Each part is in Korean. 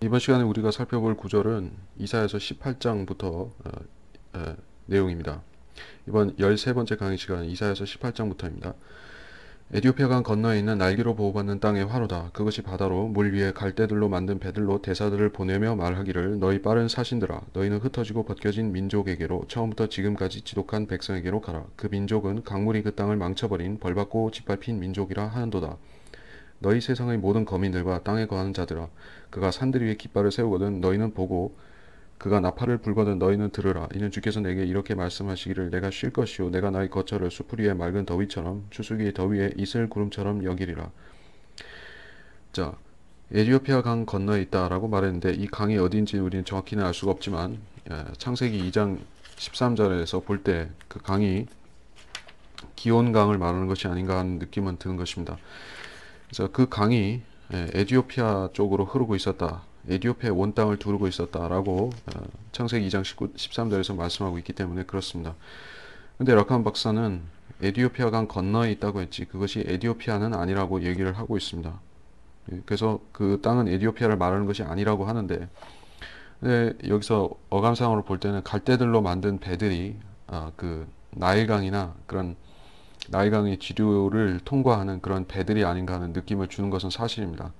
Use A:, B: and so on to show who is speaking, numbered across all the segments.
A: 이번 시간에 우리가 살펴볼 구절은 이사야서 18장부터 어, 어, 내용입니다. 이번 13번째 강의 시간 이사야서 18장부터입니다. 에디오피아 강 건너에 있는 날개로 보호받는 땅의 화로다. 그것이 바다로 물 위에 갈대들로 만든 배들로 대사들을 보내며 말하기를 너희 빠른 사신들아 너희는 흩어지고 벗겨진 민족에게로 처음부터 지금까지 지독한 백성에게로 가라. 그 민족은 강물이 그 땅을 망쳐버린 벌받고 짓밟힌 민족이라 하는도다. 너희 세상의 모든 거민들과 땅에 거하는 자들아 그가 산들 위에 깃발을 세우거든 너희는 보고 그가 나팔을 불거든 너희는 들으라 이는 주께서 내게 이렇게 말씀하시기를 내가 쉴 것이요 내가 나의 거처를 수풀 위에 맑은 더위처럼 추수기의 더위에 이슬 구름처럼 여기리라 자 에디오피아 강 건너에 있다라고 말했는데 이 강이 어딘지 우리는 정확히는 알 수가 없지만 창세기 2장 13절에서 볼 때 그 강이 기온강을 말하는 것이 아닌가 하는 느낌은 드는 것입니다. 그래서 그 강이 예, 에디오피아 쪽으로 흐르고 있었다. 에디오피아의 원땅을 두르고 있었다라고 어, 창세기 2장 19, 13절에서 말씀하고 있기 때문에 그렇습니다. 근데 락한 박사는 에디오피아 강 건너에 있다고 했지 그것이 에디오피아는 아니라고 얘기를 하고 있습니다. 예, 그래서 그 땅은 에디오피아를 말하는 것이 아니라고 하는데 근데 여기서 어감상으로 볼 때는 갈대들로 만든 배들이 아, 그 나일강이나 그런 나일강의 지류를 통과하는 그런 배들이 아닌가 하는 느낌을 주는 것은 사실입니다.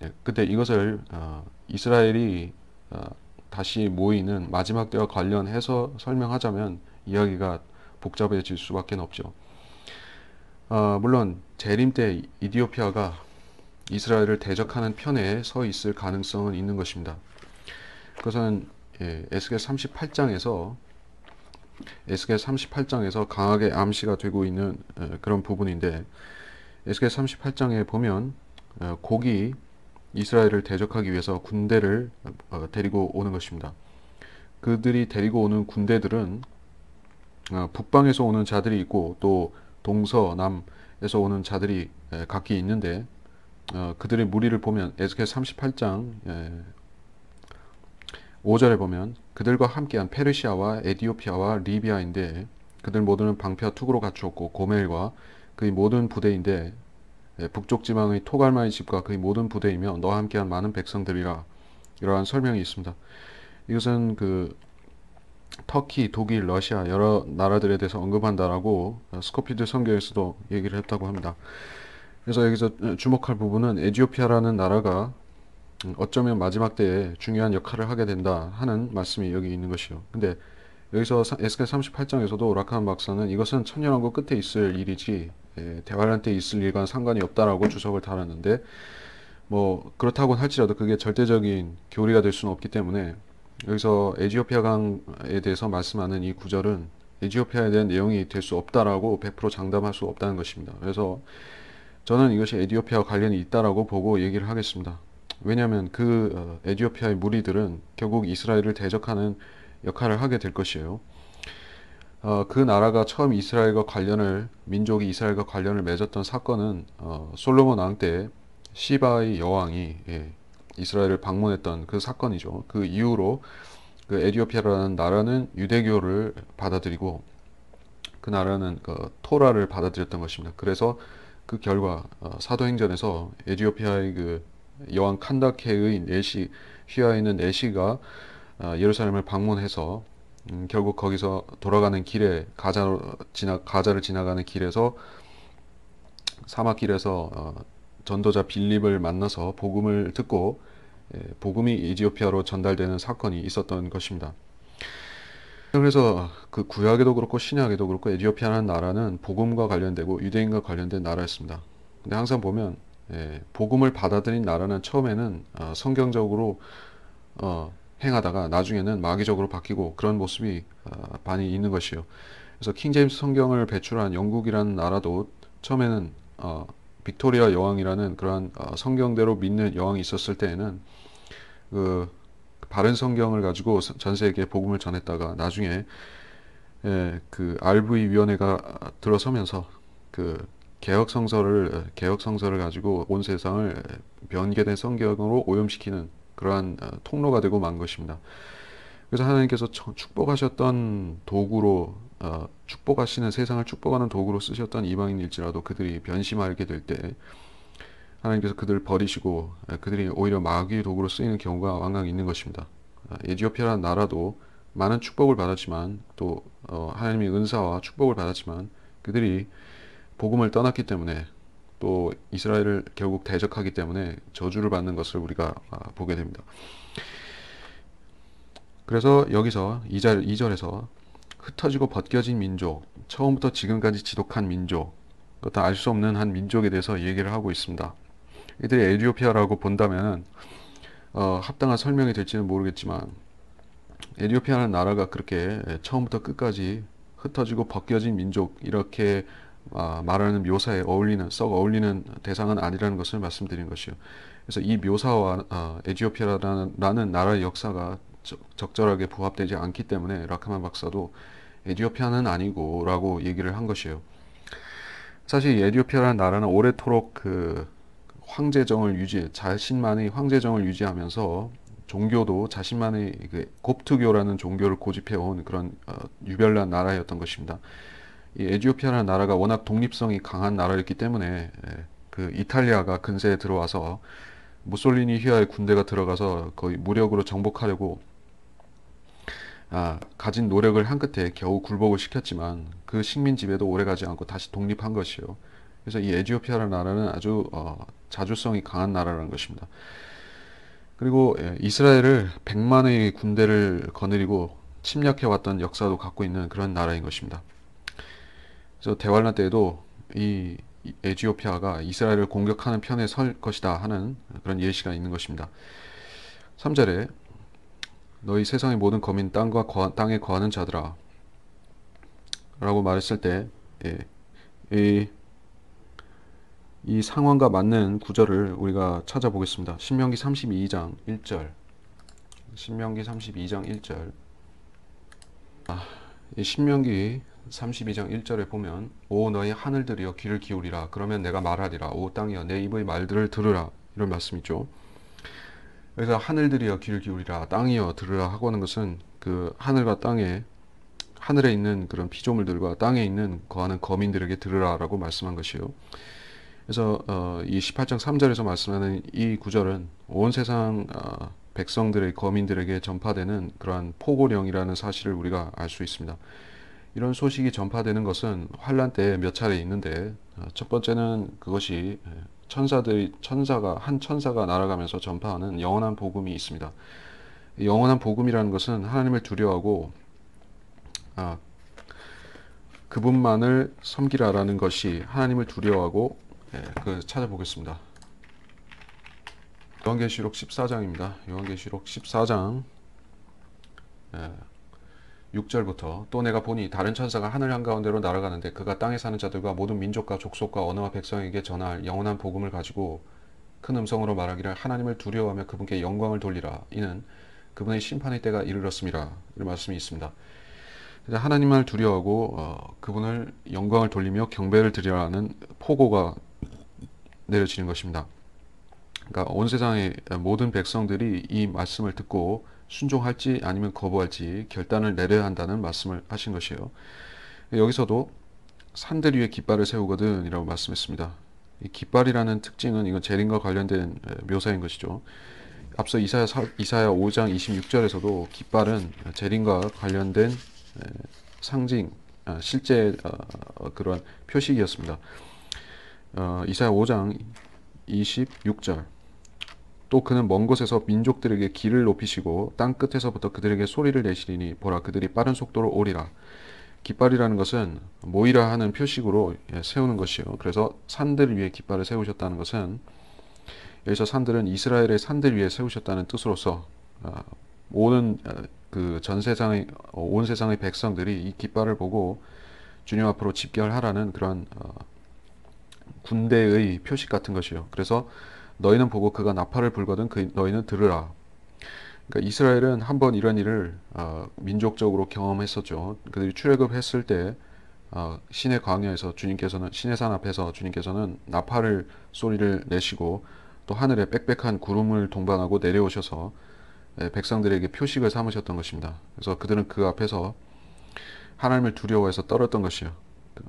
A: 네, 근데 이것을 어, 이스라엘이 어, 다시 모이는 마지막 때와 관련해서 설명하자면 이야기가 복잡해질 수밖에 없죠. 어, 물론 재림 때 이디오피아가 이스라엘을 대적하는 편에 서 있을 가능성은 있는 것입니다. 그것은 예, 에스겔 38장에서 에스겔 38장에서 강하게 암시가 되고 있는 그런 부분인데 에스겔 38장에 보면 곡이 이스라엘을 대적하기 위해서 군대를 어, 데리고 오는 것입니다. 그들이 데리고 오는 군대들은 어, 북방에서 오는 자들이 있고 또 동서남에서 오는 자들이 각기 있는데 어, 그들의 무리를 보면 에스겔 38장 5절에 보면 그들과 함께한 페르시아와 에디오피아와 리비아인데 그들 모두는 방패와 투구로 갖추었고 고멜과 그의 모든 부대인데 예, 북쪽 지방의 토갈마의 집과 그의 모든 부대이며 너와 함께한 많은 백성들이라 이러한 설명이 있습니다. 이것은 그 터키, 독일, 러시아 여러 나라들에 대해서 언급한다라고 스코필드 성경에서도 얘기를 했다고 합니다. 그래서 여기서 주목할 부분은 에디오피아라는 나라가 어쩌면 마지막 때에 중요한 역할을 하게 된다 하는 말씀이 여기 있는 것이요. 근데 여기서 에스겔 38장에서도 라칸 박사는 이것은 천년왕국 끝에 있을 일이지 예, 대환란 때 있을 일과는 상관이 없다라고 주석을 달았는데 뭐 그렇다고 할지라도 그게 절대적인 교리가 될 수는 없기 때문에 여기서 에지오피아 강에 대해서 말씀하는 이 구절은 에지오피아에 대한 내용이 될 수 없다라고 100% 장담할 수 없다는 것입니다. 그래서 저는 이것이 에디오피아와 관련이 있다라고 보고 얘기를 하겠습니다. 왜냐하면 그 어, 에디오피아의 무리들은 결국 이스라엘을 대적하는 역할을 하게 될 것이에요. 어, 그 나라가 처음 이스라엘과 관련을 민족이 이스라엘과 관련을 맺었던 사건은 어, 솔로몬 왕 때 시바의 여왕이 예, 이스라엘을 방문했던 그 사건이죠. 그 이후로 그 에디오피아라는 나라는 유대교를 받아들이고 그 나라는 그 토라를 받아들였던 것입니다. 그래서 그 결과 어, 사도행전에서 에디오피아의 그 여왕 칸다케의 내시 휘하 있는 내시가 어, 예루살렘을 방문해서 음, 결국 거기서 돌아가는 길에 가자로 지나 가자를 지나가는 길에서 사막길에서 어, 전도자 빌립을 만나서 복음을 듣고 예, 복음이 이디오피아로 전달되는 사건이 있었던 것입니다. 그래서 그 구약에도 그렇고 신약에도 그렇고 에디오피아라는 나라는 복음과 관련되고 유대인과 관련된 나라였습니다. 근데 항상 보면 예, 복음을 받아들인 나라는 처음에는 어, 성경적으로 어, 행하다가 나중에는 마귀적으로 바뀌고 그런 모습이 어, 많이 있는 것이요. 그래서 킹제임스 성경을 배출한 영국이라는 나라도 처음에는 어, 빅토리아 여왕이라는 그러한 어, 성경대로 믿는 여왕이 있었을 때에는 그 바른 성경을 가지고 전 세계에 복음을 전했다가 나중에 예, 그 RV 위원회가 들어서면서 그 개혁 성서를 개혁 성서를 가지고 온 세상을 변개된 성경으로 오염시키는 그러한 어, 통로가 되고 만 것입니다. 그래서 하나님께서 축복하셨던 도구로 어, 축복하시는 세상을 축복하는 도구로 쓰셨던 이방인일지라도 그들이 변심하게 될 때 하나님께서 그들을 버리시고 예, 그들이 오히려 마귀의 도구로 쓰이는 경우가 왕왕 있는 것입니다. 아, 에디오피아라는 나라도 많은 축복을 받았지만 또 어, 하나님의 은사와 축복을 받았지만 그들이 복음을 떠났기 때문에 또 이스라엘을 결국 대적하기 때문에 저주를 받는 것을 우리가 아, 보게 됩니다. 그래서 여기서 2절, 2절에서 흩어지고 벗겨진 민족, 처음부터 지금까지 지독한 민족, 어떤 알수 없는 한 민족에 대해서 얘기를 하고 있습니다. 이들이 에디오피아라고 본다면 어, 합당한 설명이 될지는 모르겠지만 에디오피아는 나라가 그렇게 처음부터 끝까지 흩어지고 벗겨진 민족 이렇게 아, 말하는 묘사에 어울리는 썩 어울리는 대상은 아니라는 것을 말씀드린 것이요. 그래서 이 묘사와 어, 에디오피아라는 나라의 역사가 적절하게 부합되지 않기 때문에 라카만 박사도 에디오피아는 아니고라고 얘기를 한 것이에요. 사실 에디오피아라는 나라는 오래도록 그 황제정을 유지, 자신만의 황제정을 유지하면서 종교도 자신만의 그 콥트교라는 종교를 고집해온 그런 어, 유별난 나라였던 것입니다. 이 에티오피아라는 나라가 워낙 독립성이 강한 나라였기 때문에 예, 그 이탈리아가 근세에 들어와서 무솔리니 휘하의 군대가 들어가서 거의 무력으로 정복하려고 아, 갖은 노력을 한 끝에 겨우 굴복을 시켰지만 그 식민 지배도 오래가지 않고 다시 독립한 것이요. 그래서 이 에티오피아라는 나라는 아주 어, 자주성이 강한 나라라는 것입니다. 그리고 예, 이스라엘을 100만의 군대를 거느리고 침략해왔던 역사도 갖고 있는 그런 나라인 것입니다. 그래서 대환란 때에도 이 에티오피아가 이스라엘을 공격하는 편에 설 것이다 하는 그런 예시가 있는 것입니다. 3절에 너희 세상의 모든 거민 땅과 거하, 땅에 거하는 자들아 라고 말했을 때 예, 이, 이 상황과 맞는 구절을 우리가 찾아보겠습니다. 신명기 32장 1절 신명기 32장 1절 아, 이 신명기 32장 1절에 보면 오 너희 하늘들이여 귀를 기울이라 그러면 내가 말하리라 오 땅이여 내 입의 말들을 들으라 이런 말씀이죠. 그래서 하늘들이여 귀를 기울이라 땅이여 들으라 하고 하는 것은 그 하늘과 땅에 하늘에 있는 그런 피조물들과 땅에 있는 거하는 거민들에게 들으라라고 말씀한 것이요. 그래서 어, 이 18장 3절에서 말씀하는 이 구절은 온 세상 어, 백성들의 거민들에게 전파되는 그러한 포고령이라는 사실을 우리가 알 수 있습니다. 이런 소식이 전파되는 것은 환란 때 몇 차례 있는데 어, 첫 번째는 그것이 예, 천사들이 천사가 한 천사가 날아가면서 전파하는 영원한 복음이 있습니다. 영원한 복음이라는 것은 하나님을 두려워하고 아, 그분만을 섬기라라는 것이 하나님을 두려워하고 예, 그 찾아보겠습니다. 요한계시록 14장입니다. 요한계시록 14장 예, 6절부터 또 내가 보니 다른 천사가 하늘 한가운데로 날아가는데 그가 땅에 사는 자들과 모든 민족과 족속과 언어와 백성에게 전할 영원한 복음을 가지고 큰 음성으로 말하기를 하나님을 두려워하며 그분께 영광을 돌리라. 이는 그분의 심판의 때가 이르렀습니다. 이런 말씀이 있습니다. 하나님을 두려워하고 어, 그분을 영광을 돌리며 경배를 드리라는 포고가 내려지는 것입니다. 그러니까 온 세상의 모든 백성들이 이 말씀을 듣고 순종할지 아니면 거부할지 결단을 내려야 한다는 말씀을 하신 것이에요. 여기서도 산들 위에 깃발을 세우거든 이라고 말씀했습니다. 이 깃발이라는 특징은 이건 재림과 관련된 묘사인 것이죠. 앞서 이사야, 이사야 5장 26절에서도 깃발은 재림과 관련된 상징, 아, 실제 어, 그런 표식이었습니다. 어, 이사야 5장 26절 또 그는 먼 곳에서 민족들에게 길을 높이시고 땅 끝에서부터 그들에게 소리를 내시리니 보라 그들이 빠른 속도로 오리라. 깃발이라는 것은 모이라 하는 표식으로 예, 세우는 것이요. 그래서 산들 위에 깃발을 세우셨다는 것은 여기서 산들은 이스라엘의 산들 위에 세우셨다는 뜻으로서 아, 모든 아, 그전 세상의 어, 온 세상의 백성들이 이 깃발을 보고 주님 앞으로 집결하라는 그런 어, 군대의 표식 같은 것이요. 그래서 너희는 보고 그가 나팔을 불거든 그 너희는 들으라. 그러니까 이스라엘은 한번 이런 일을 어, 민족적으로 경험했었죠. 그들이 출애굽했을 때 어, 신의 광야에서 주님께서는 신의 산 앞에서 주님께서는 나팔을 소리를 내시고 또 하늘에 빽빽한 구름을 동반하고 내려오셔서 예, 백성들에게 표식을 삼으셨던 것입니다. 그래서 그들은 그 앞에서 하나님을 두려워해서 떨었던 것이요.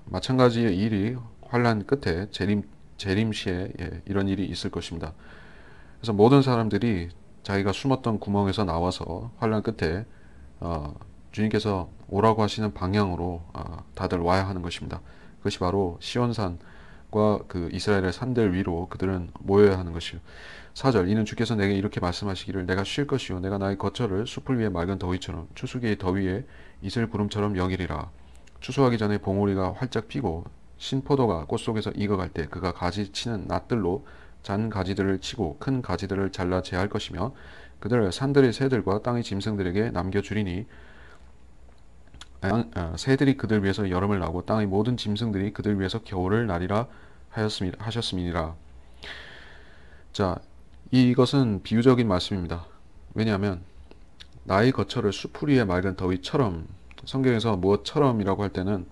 A: 마찬가지의 일이 환란 끝에 재림 재림시에 예, 이런 일이 있을 것입니다. 그래서 모든 사람들이 자기가 숨었던 구멍에서 나와서 환란 끝에 어, 주님께서 오라고 하시는 방향으로 어, 다들 와야 하는 것입니다. 그것이 바로 시온산과 그 이스라엘의 산들 위로 그들은 모여야 하는 것이요. 4절 이는 주께서 내게 이렇게 말씀하시기를 내가 쉴 것이요 내가 나의 거처를 숲을 위에 맑은 더위처럼 추수기의 더위에 이슬 구름처럼 여기리라 추수하기 전에 봉오리가 활짝 피고 신포도가 꽃 속에서 익어갈 때 그가 가지 치는 낫들로 잔 가지들을 치고 큰 가지들을 잘라 제할 것이며 그들을 산들의 새들과 땅의 짐승들에게 남겨주리니 아, 새들이 그들 위해서 여름을 나고 땅의 모든 짐승들이 그들 위해서 겨울을 나리라 하셨음이니라. 자, 이것은 비유적인 말씀입니다. 왜냐하면 나의 거처를 수풀 위에 맑은 더위처럼 성경에서 무엇처럼이라고 할 때는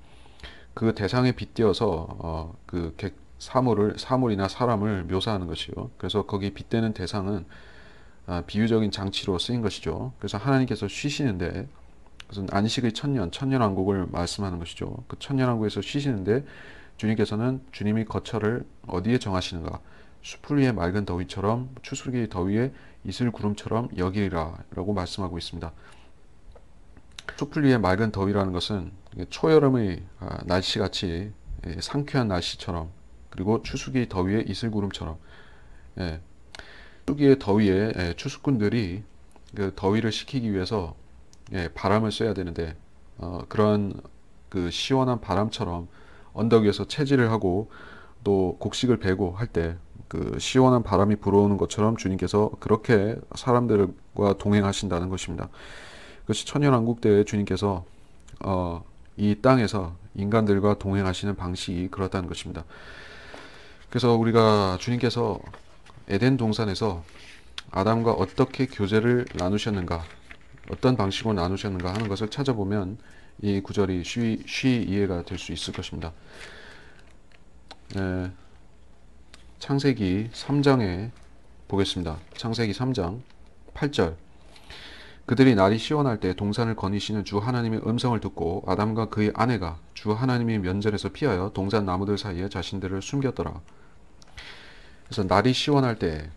A: 그 대상에 빗대어서 어, 그 사물을 사물이나 사람을 묘사하는 것이요. 그래서 거기 빗대는 대상은 아, 비유적인 장치로 쓰인 것이죠. 그래서 하나님께서 쉬시는데 그것은 안식의 천년, 천년왕국을 말씀하는 것이죠. 그 천년왕국에서 쉬시는데 주님께서는 주님이 거처를 어디에 정하시는가? 수풀 위에 맑은 더위처럼 추수기 더위에 이슬 구름처럼 여기리라 라고 말씀하고 있습니다. 수풀 위에 맑은 더위라는 것은 초여름의 아, 날씨같이 예, 상쾌한 날씨처럼 그리고 추수기 더위에 이슬 구름처럼 예, 추수기의 더위에 예, 추수꾼들이 그 더위를 식히기 위해서 바람을 쐬야 되는데 어, 그런 그 시원한 바람처럼 언덕 위에서 체질을 하고 또 곡식을 베고 할 때 그 시원한 바람이 불어오는 것처럼 주님께서 그렇게 사람들과 동행하신다는 것입니다. 그것이 천연왕국 때 주님께서 어, 이 땅에서 인간들과 동행하시는 방식이 그렇다는 것입니다. 그래서 우리가 주님께서 에덴 동산에서 아담과 어떻게 교제를 나누셨는가, 어떤 방식으로 나누셨는가 하는 것을 찾아보면 이 구절이 쉬, 쉬 이해가 될 수 있을 것입니다. 네. 창세기 3장에 보겠습니다. 창세기 3장 8절 그들이 날이 시원할 때 동산을 거니시는 주 하나님의 음성을 듣고 아담과 그의 아내가 주 하나님의 면전에서 피하여 동산 나무들 사이에 자신들을 숨겼더라. 그래서 날이 시원할 때,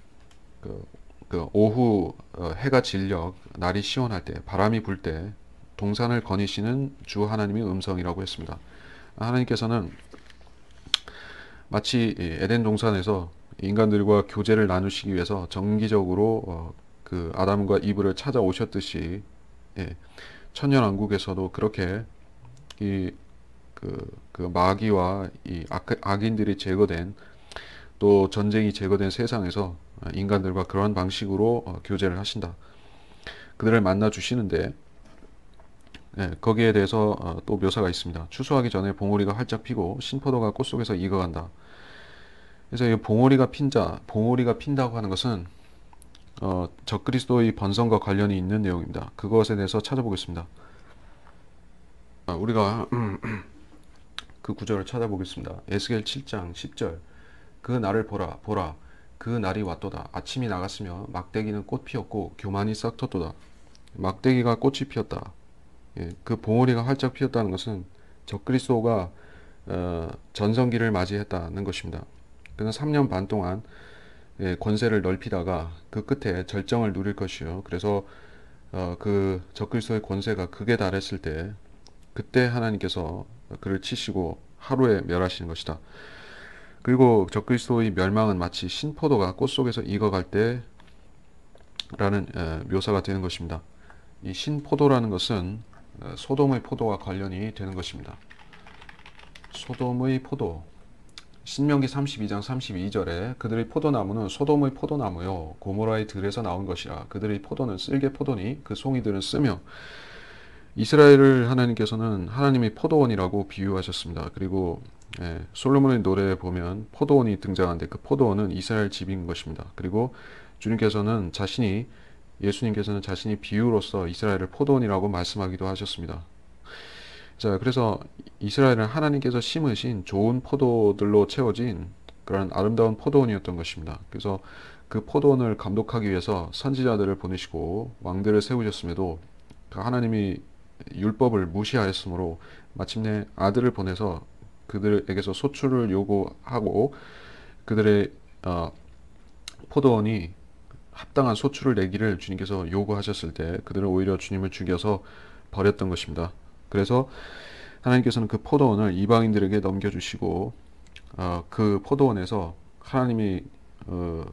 A: 그, 그 오후 어, 해가 질녘 날이 시원할 때, 바람이 불 때 동산을 거니시는 주 하나님의 음성이라고 했습니다. 하나님께서는 마치 에덴 동산에서 인간들과 교제를 나누시기 위해서 정기적으로 어, 그 아담과 이브를 찾아오셨듯이 예, 천년왕국에서도 그렇게 이 그, 그 마귀와 이 악, 악인들이 제거된 또 전쟁이 제거된 세상에서 인간들과 그런 방식으로 어, 교제를 하신다. 그들을 만나 주시는데 예, 거기에 대해서 어, 또 묘사가 있습니다. 추수하기 전에 봉오리가 활짝 피고 신포도가 꽃 속에서 익어간다. 그래서 이 봉오리가 핀자, 봉오리가 핀다고 하는 것은 어, 적그리스도의 번성과 관련이 있는 내용입니다. 그것에 대해서 찾아보겠습니다. 아, 우리가 그 구절을 찾아보겠습니다. 에스겔 7장 10절 그 날을 보라 보라 그 날이 왔도다 아침이 나갔으며 막대기는 꽃 피었고 교만이 싹 텄도다 막대기가 꽃이 피었다 예, 그 봉오리가 활짝 피었다는 것은 적그리스도가 어, 전성기를 맞이했다는 것입니다. 그는 3년 반 동안 예, 권세를 넓히다가 그 끝에 절정을 누릴 것이요. 그래서 어, 그 적그리스도의 권세가 극에 달했을 때 그때 하나님께서 그를 치시고 하루에 멸하시는 것이다. 그리고 적그리스도의 멸망은 마치 신포도가 꽃 속에서 익어갈 때 라는 에, 묘사가 되는 것입니다. 이 신포도라는 것은 소돔의 포도와 관련이 되는 것입니다. 소돔의 포도 신명기 32장 32절에 그들의 포도나무는 소돔의 포도나무요 고모라의 들에서 나온 것이라 그들의 포도는 쓸개 포도니 그 송이들은 쓰며 이스라엘을 하나님께서는 하나님의 포도원이라고 비유하셨습니다. 그리고 예, 솔로몬의 노래에 보면 포도원이 등장하는데 그 포도원은 이스라엘 집인 것입니다. 그리고 주님께서는 자신이 예수님께서는 자신이 비유로서 이스라엘을 포도원이라고 말씀하기도 하셨습니다. 자, 그래서 이스라엘은 하나님께서 심으신 좋은 포도들로 채워진 그런 아름다운 포도원이었던 것입니다. 그래서 그 포도원을 감독하기 위해서 선지자들을 보내시고 왕들을 세우셨음에도 그 하나님이 율법을 무시하였으므로 마침내 아들을 보내서 그들에게서 소출을 요구하고 그들의 어, 포도원이 합당한 소출을 내기를 주님께서 요구하셨을 때 그들은 오히려 주님을 죽여서 버렸던 것입니다. 그래서 하나님께서는 그 포도원을 이방인들에게 넘겨주시고 어, 그 포도원에서 하나님이 어,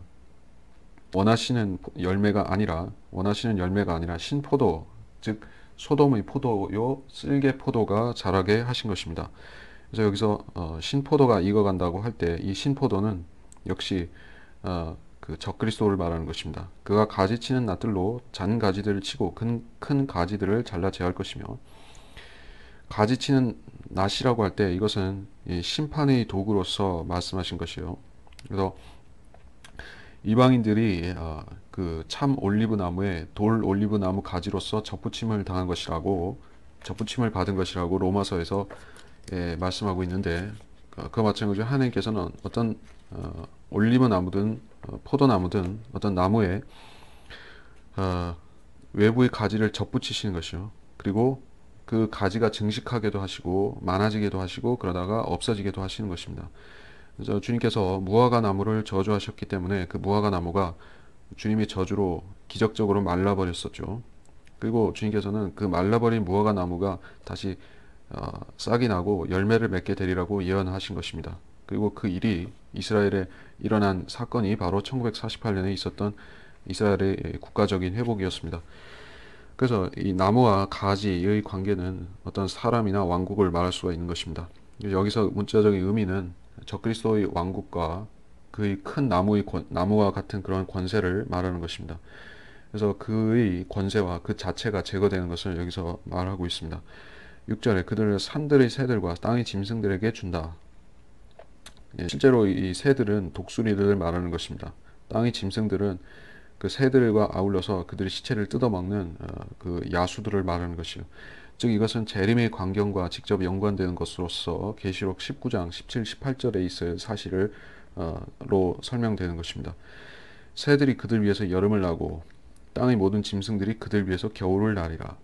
A: 원하시는 열매가 아니라 원하시는 열매가 아니라 신포도 즉 소돔의 포도요 쓸개 포도가 자라게 하신 것입니다. 그래서 여기서 어, 신포도가 익어간다고 할 때 이 신포도는 역시 어, 그 적그리스도를 말하는 것입니다. 그가 가지치는 낫들로 잔 가지들을 치고 큰, 큰 가지들을 잘라 제할 것이며 가지치는 낫이라고 할 때 이것은 심판의 도구로서 말씀하신 것이요. 그래서 이방인들이 어, 그참 올리브 나무에 돌 올리브 나무 가지로서 접붙임을 당한 것이라고 접붙임을 받은 것이라고 로마서에서 예, 말씀하고 있는데 어, 그 마찬가지로 하나님께서는 어떤 어, 올리브 나무든 어, 포도나무든 어떤 나무에 어, 외부의 가지를 접붙이시는 것이요. 그리고 그 가지가 증식하게도 하시고 많아지게도 하시고 그러다가 없어지게도 하시는 것입니다. 그래서 주님께서 무화과 나무를 저주하셨기 때문에 그 무화과 나무가 주님의 저주로 기적적으로 말라버렸었죠. 그리고 주님께서는 그 말라버린 무화과 나무가 다시 어, 싹이 나고 열매를 맺게 되리라고 예언하신 것입니다. 그리고 그 일이 이스라엘에 일어난 사건이 바로 1948년에 있었던 이스라엘의 국가적인 회복이었습니다. 그래서 이 나무와 가지의 관계는 어떤 사람이나 왕국을 말할 수가 있는 것입니다. 여기서 문자적인 의미는 적그리스도의 왕국과 그의 큰 나무의 권, 나무와 같은 그런 권세를 말하는 것입니다. 그래서 그의 권세와 그 자체가 제거되는 것을 여기서 말하고 있습니다. 6절에 그들을 산들의 새들과 땅의 짐승들에게 준다. 예, 실제로 이 새들은 독수리들을 말하는 것입니다. 땅의 짐승들은 그 새들과 아울러서 그들의 시체를 뜯어먹는 어, 그 야수들을 말하는 것이요. 즉 이것은 재림의 광경과 직접 연관되는 것으로서 계시록 19장 17, 18절에 있을 사실을 어, 로 설명되는 것입니다. 새들이 그들 위해서 여름을 나고 땅의 모든 짐승들이 그들 위해서 겨울을 나리라.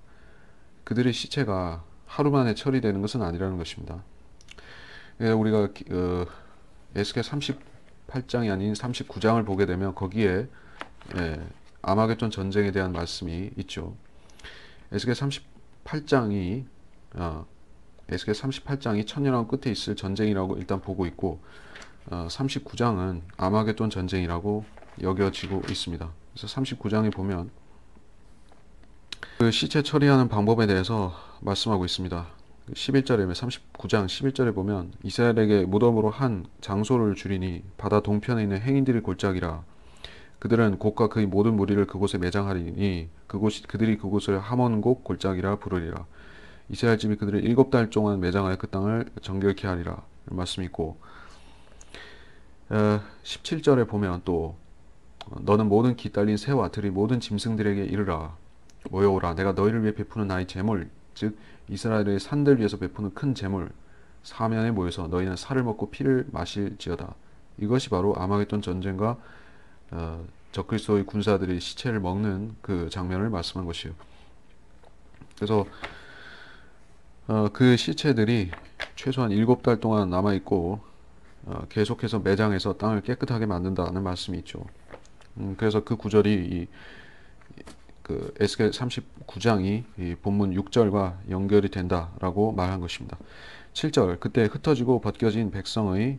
A: 그들의 시체가 하루 만에 처리되는 것은 아니라는 것입니다. 예, 우리가 어, 에스겔 38장이 아닌 39장을 보게 되면 거기에 예, 아마겟돈 전쟁에 대한 말씀이 있죠. 에스겔 38장이 어, 에스겔 38장이 천년왕 끝에 있을 전쟁이라고 일단 보고 있고 어, 39장은 아마겟돈 전쟁이라고 여겨지고 있습니다. 그래서 39장에 보면 그 시체 처리하는 방법에 대해서 말씀하고 있습니다. 11절에 39장 11절에 보면 이스라엘에게 무덤으로 한 장소를 주리니 바다 동편에 있는 행인들의 골짜기라 그들은 곡과 그의 모든 무리를 그곳에 매장하리니 그곳 그들이 그곳을 하몬곡 골짜기라 부르리라. 이스라엘 집이 그들을 일곱 달 동안 매장하여 그 땅을 정결케 하리라. 말씀이 있고 어, 17절에 보면 또 너는 모든 기딸린 새와 들이 모든 짐승들에게 이르라 모여오라 내가 너희를 위해 베푸는 나의 재물 즉 이스라엘의 산들 위해서 베푸는 큰 재물 사면에 모여서 너희는 살을 먹고 피를 마실지어다 이것이 바로 아마겟돈 전쟁과 어, 적그리스도의 군사들이 시체를 먹는 그 장면을 말씀한 것이요. 그래서 어, 그 시체들이 최소한 일곱 달 동안 남아 있고 어, 계속해서 매장해서 땅을 깨끗하게 만든다는 말씀이 있죠. 음, 그래서 그 구절이 이, 그 에스겔 39장이 이 본문 6절과 연결이 된다라고 말한 것입니다. 7절 그때 흩어지고 벗겨진 백성의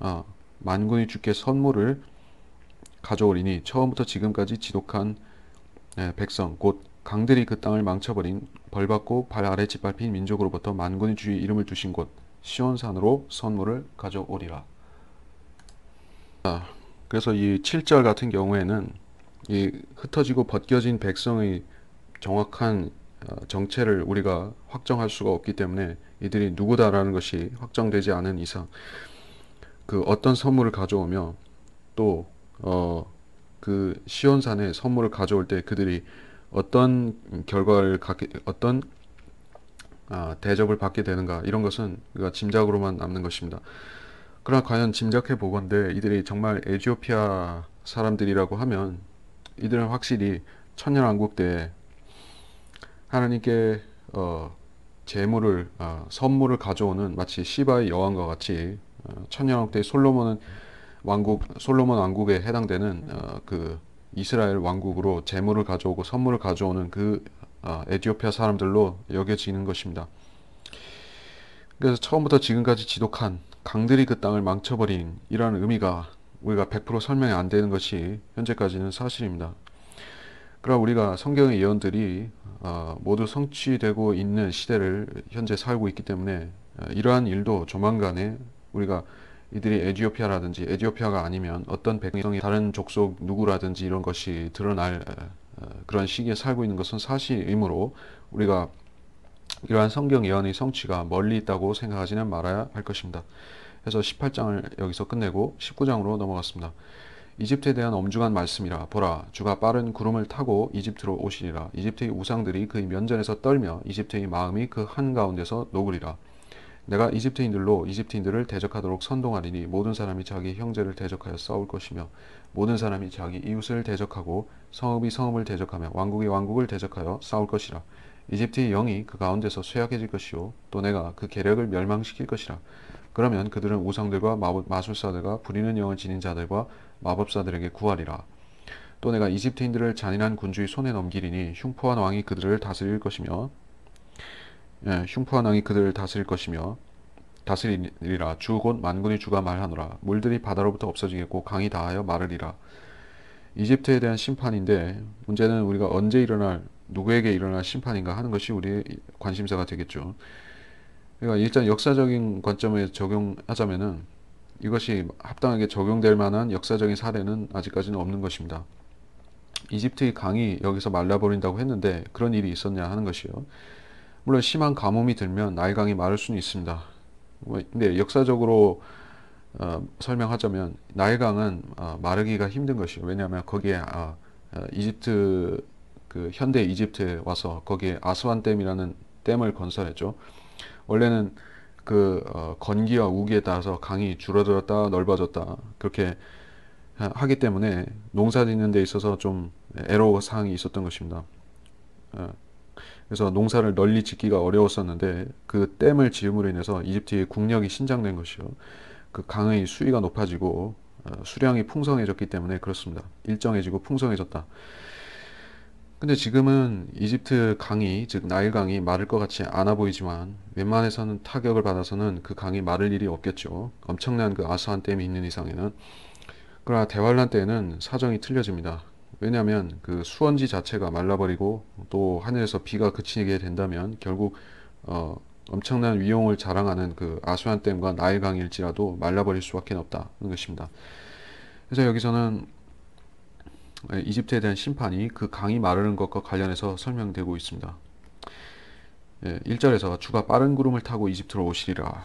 A: 어, 만군의 주께 선물을 가져오리니 처음부터 지금까지 지독한 예, 백성 곧 강들이 그 땅을 망쳐버린 벌받고 발 아래 짓밟힌 민족으로부터 만군의 주의 이름을 두신 곳 시온산으로 선물을 가져오리라. 아, 그래서 이 7절 같은 경우에는 이 흩어지고 벗겨진 백성의 정확한 어, 정체를 우리가 확정할 수가 없기 때문에 이들이 누구다라는 것이 확정되지 않은 이상 그 어떤 선물을 가져오며 또 어, 그 시온산에 선물을 가져올 때 그들이 어떤 결과를 갖게 어떤 아, 대접을 받게 되는가 이런 것은 우리가 짐작으로만 남는 것입니다. 그러나 과연 짐작해 보건대 이들이 정말 에티오피아 사람들이라고 하면 이들은 확실히 천년왕국 때 하나님께 어, 재물을 어, 선물을 가져오는 마치 시바의 여왕과 같이 어, 천년왕국 때 솔로몬은 왕국 솔로몬 왕국에 해당되는 어, 그 이스라엘 왕국으로 재물을 가져오고 선물을 가져오는 그 어, 에티오피아 사람들로 여겨지는 것입니다. 그래서 처음부터 지금까지 지독한 강들이 그 땅을 망쳐버린 이러한 의미가 우리가 100% 설명이 안 되는 것이 현재까지는 사실입니다. 그러나 우리가 성경의 예언들이 어, 모두 성취되고 있는 시대를 현재 살고 있기 때문에 어, 이러한 일도 조만간에 우리가 이들이 에디오피아라든지 에디오피아가 아니면 어떤 백성이 다른 족속 누구라든지 이런 것이 드러날 어, 그런 시기에 살고 있는 것은 사실이므로 우리가 이러한 성경 예언의 성취가 멀리 있다고 생각하지는 말아야 할 것입니다. 그래서 18장을 여기서 끝내고 19장으로 넘어갔습니다. 이집트에 대한 엄중한 말씀이라 보라 주가 빠른 구름을 타고 이집트로 오시리라 이집트의 우상들이 그의 면전에서 떨며 이집트의 마음이 그 한가운데서 녹으리라 내가 이집트인들로 이집트인들을 대적하도록 선동하리니 모든 사람이 자기 형제를 대적하여 싸울 것이며 모든 사람이 자기 이웃을 대적하고 성읍이 성읍을 대적하며 왕국이 왕국을 대적하여 싸울 것이라 이집트의 영이 그 가운데서 쇠약해질 것이요 또 내가 그 계력을 멸망시킬 것이라 그러면 그들은 우상들과 마술사들과 부리는 영을 지닌 자들과 마법사들에게 구하리라. 또 내가 이집트인들을 잔인한 군주의 손에 넘기리니 흉포한 왕이 그들을 다스릴 것이며 예, 흉포한 왕이 그들을 다스릴 것이며 다스리리라 주 곧 만군의 주가 말하노라 물들이 바다로부터 없어지겠고 강이 다하여 마르리라 이집트에 대한 심판인데 문제는 우리가 언제 일어날 누구에게 일어날 심판인가 하는 것이 우리의 관심사가 되겠죠. 그러니까 일단 역사적인 관점에 적용하자면은 이것이 합당하게 적용될 만한 역사적인 사례는 아직까지는 없는 것입니다. 이집트의 강이 여기서 말라버린다고 했는데 그런 일이 있었냐 하는 것이요. 물론 심한 가뭄이 들면 나일강이 마를 수는 있습니다. 뭐, 근데 역사적으로 어, 설명하자면 나일강은 어, 마르기가 힘든 것이요. 왜냐하면 거기에 어, 어, 이집트 그 현대 이집트에 와서 거기에 아스완 댐이라는 댐을 건설했죠. 원래는 그 어, 건기와 우기에 따라서 강이 줄어들었다 넓어졌다 그렇게 하기 때문에 농사 짓는 데 있어서 좀 애로 사항이 있었던 것입니다. 어, 그래서 농사를 널리 짓기가 어려웠었는데 그 댐을 지음으로 인해서 이집트의 국력이 신장된 것이요. 그 강의 수위가 높아지고 어, 수량이 풍성해졌기 때문에 그렇습니다. 일정해지고 풍성해졌다. 근데 지금은 이집트 강이 즉 나일 강이 마를 것 같이 않아 보이지만 웬만해서는 타격을 받아서는 그 강이 마를 일이 없겠죠. 엄청난 그 아스한 댐이 있는 이상에는 그러나 대환란 때에는 사정이 틀려집니다. 왜냐하면 그 수원지 자체가 말라버리고 또 하늘에서 비가 그치게 된다면 결국 어, 엄청난 위용을 자랑하는 그 아수안 댐과 나일 강일지라도 말라버릴 수밖에 없다는 것입니다. 그래서 여기서는 예, 이집트에 대한 심판이 그 강이 마르는 것과 관련해서 설명되고 있습니다. 1절에서 예, 주가 빠른 구름을 타고 이집트로 오시리라.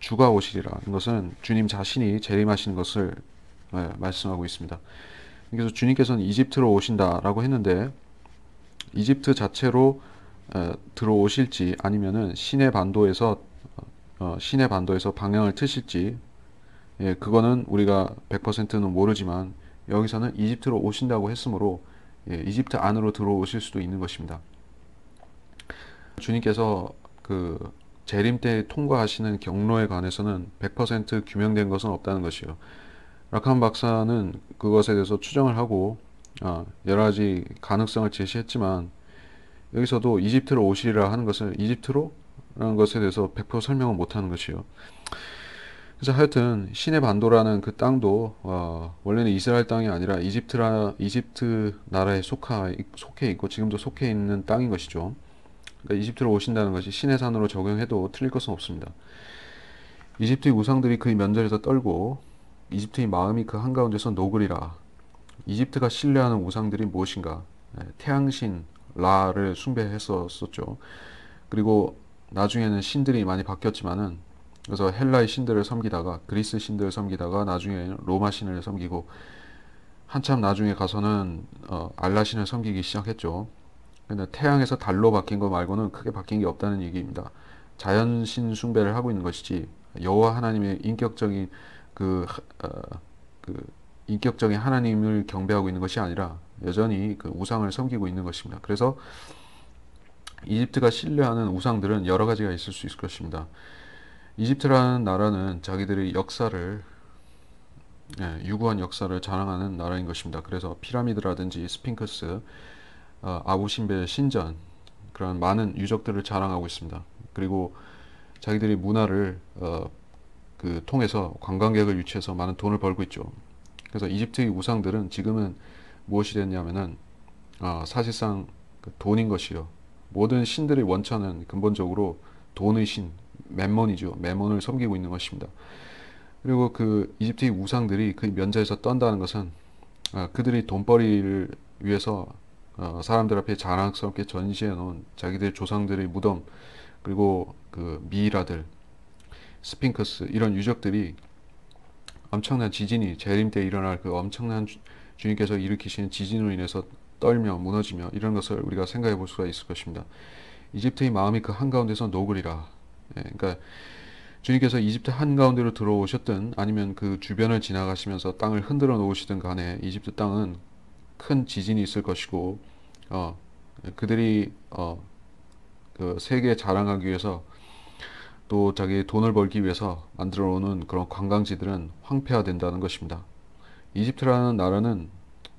A: 주가 오시리라. 이것은 주님 자신이 재림하시는 것을 예, 말씀하고 있습니다. 그래서 주님께서는 이집트로 오신다라고 했는데 이집트 자체로 들어오실지 아니면은 시내 반도에서 어, 시내 반도에서 방향을 트실지 그거는 우리가 100%는 모르지만 여기서는 이집트로 오신다고 했으므로 예, 이집트 안으로 들어오실 수도 있는 것입니다. 주님께서 그 재림 때 통과하시는 경로에 관해서는 100% 규명된 것은 없다는 것이요. 라칸 박사는 그것에 대해서 추정을 하고 아, 여러 가지 가능성을 제시했지만 여기서도 이집트로 오시리라 하는 것을 이집트로 라는 것에 대해서 100% 설명을 못하는 것이요. 그래서 하여튼 신의 반도라는 그 땅도 어, 원래는 이스라엘 땅이 아니라 이집트라 이집트 나라에 속하, 속해 있고 지금도 속해 있는 땅인 것이죠. 그러니까 이집트로 오신다는 것이 신의 산으로 적용해도 틀릴 것은 없습니다. 이집트의 우상들이 그의 면전에서 떨고 이집트의 마음이 그 한가운데서 녹으리라. 이집트가 신뢰하는 우상들이 무엇인가? 네, 태양신 라를 숭배했었죠. 그리고 나중에는 신들이 많이 바뀌었지만은 그래서 헬라의 신들을 섬기다가 그리스 신들을 섬기다가 나중에 로마 신을 섬기고 한참 나중에 가서는 어, 알라 신을 섬기기 시작했죠. 근데 태양에서 달로 바뀐 거 말고는 크게 바뀐 게 없다는 얘기입니다. 자연신 숭배를 하고 있는 것이지 여호와 하나님의 인격적인 그, 어, 그 인격적인 하나님을 경배하고 있는 것이 아니라 여전히 그 우상을 섬기고 있는 것입니다. 그래서 이집트가 신뢰하는 우상들은 여러 가지가 있을 수 있을 것입니다. 이집트라는 나라는 자기들의 역사를 예, 유구한 역사를 자랑하는 나라인 것입니다. 그래서 피라미드라든지 스핑크스, 어, 아부신벨 신전 그런 많은 유적들을 자랑하고 있습니다. 그리고 자기들이 문화를 어, 그 통해서 관광객을 유치해서 많은 돈을 벌고 있죠. 그래서 이집트의 우상들은 지금은 무엇이 됐냐면은 어, 사실상 그 돈인 것이요. 모든 신들의 원천은 근본적으로 돈의 신, 멤몬이죠. 멤몬을 섬기고 있는 것입니다. 그리고 그 이집트의 우상들이 그 면제에서 떤다는 것은 어, 그들이 돈벌이를 위해서 어, 사람들 앞에 자랑스럽게 전시해 놓은 자기들 조상들의 무덤 그리고 그 미이라들 스핑크스 이런 유적들이 엄청난 지진이 재림 때 일어날 그 엄청난 주, 주님께서 일으키시는 지진으로 인해서 떨며 무너지며 이런 것을 우리가 생각해 볼 수가 있을 것입니다. 이집트의 마음이 그 한가운데서 녹으리라. 예, 그러니까 주님께서 이집트 한가운데로 들어오셨든 아니면 그 주변을 지나가시면서 땅을 흔들어 놓으시든 간에 이집트 땅은 큰 지진이 있을 것이고 어, 그들이 어, 그 세계에 자랑하기 위해서 또 자기 돈을 벌기 위해서 만들어 놓은 그런 관광지들은 황폐화된다는 것입니다. 이집트라는 나라는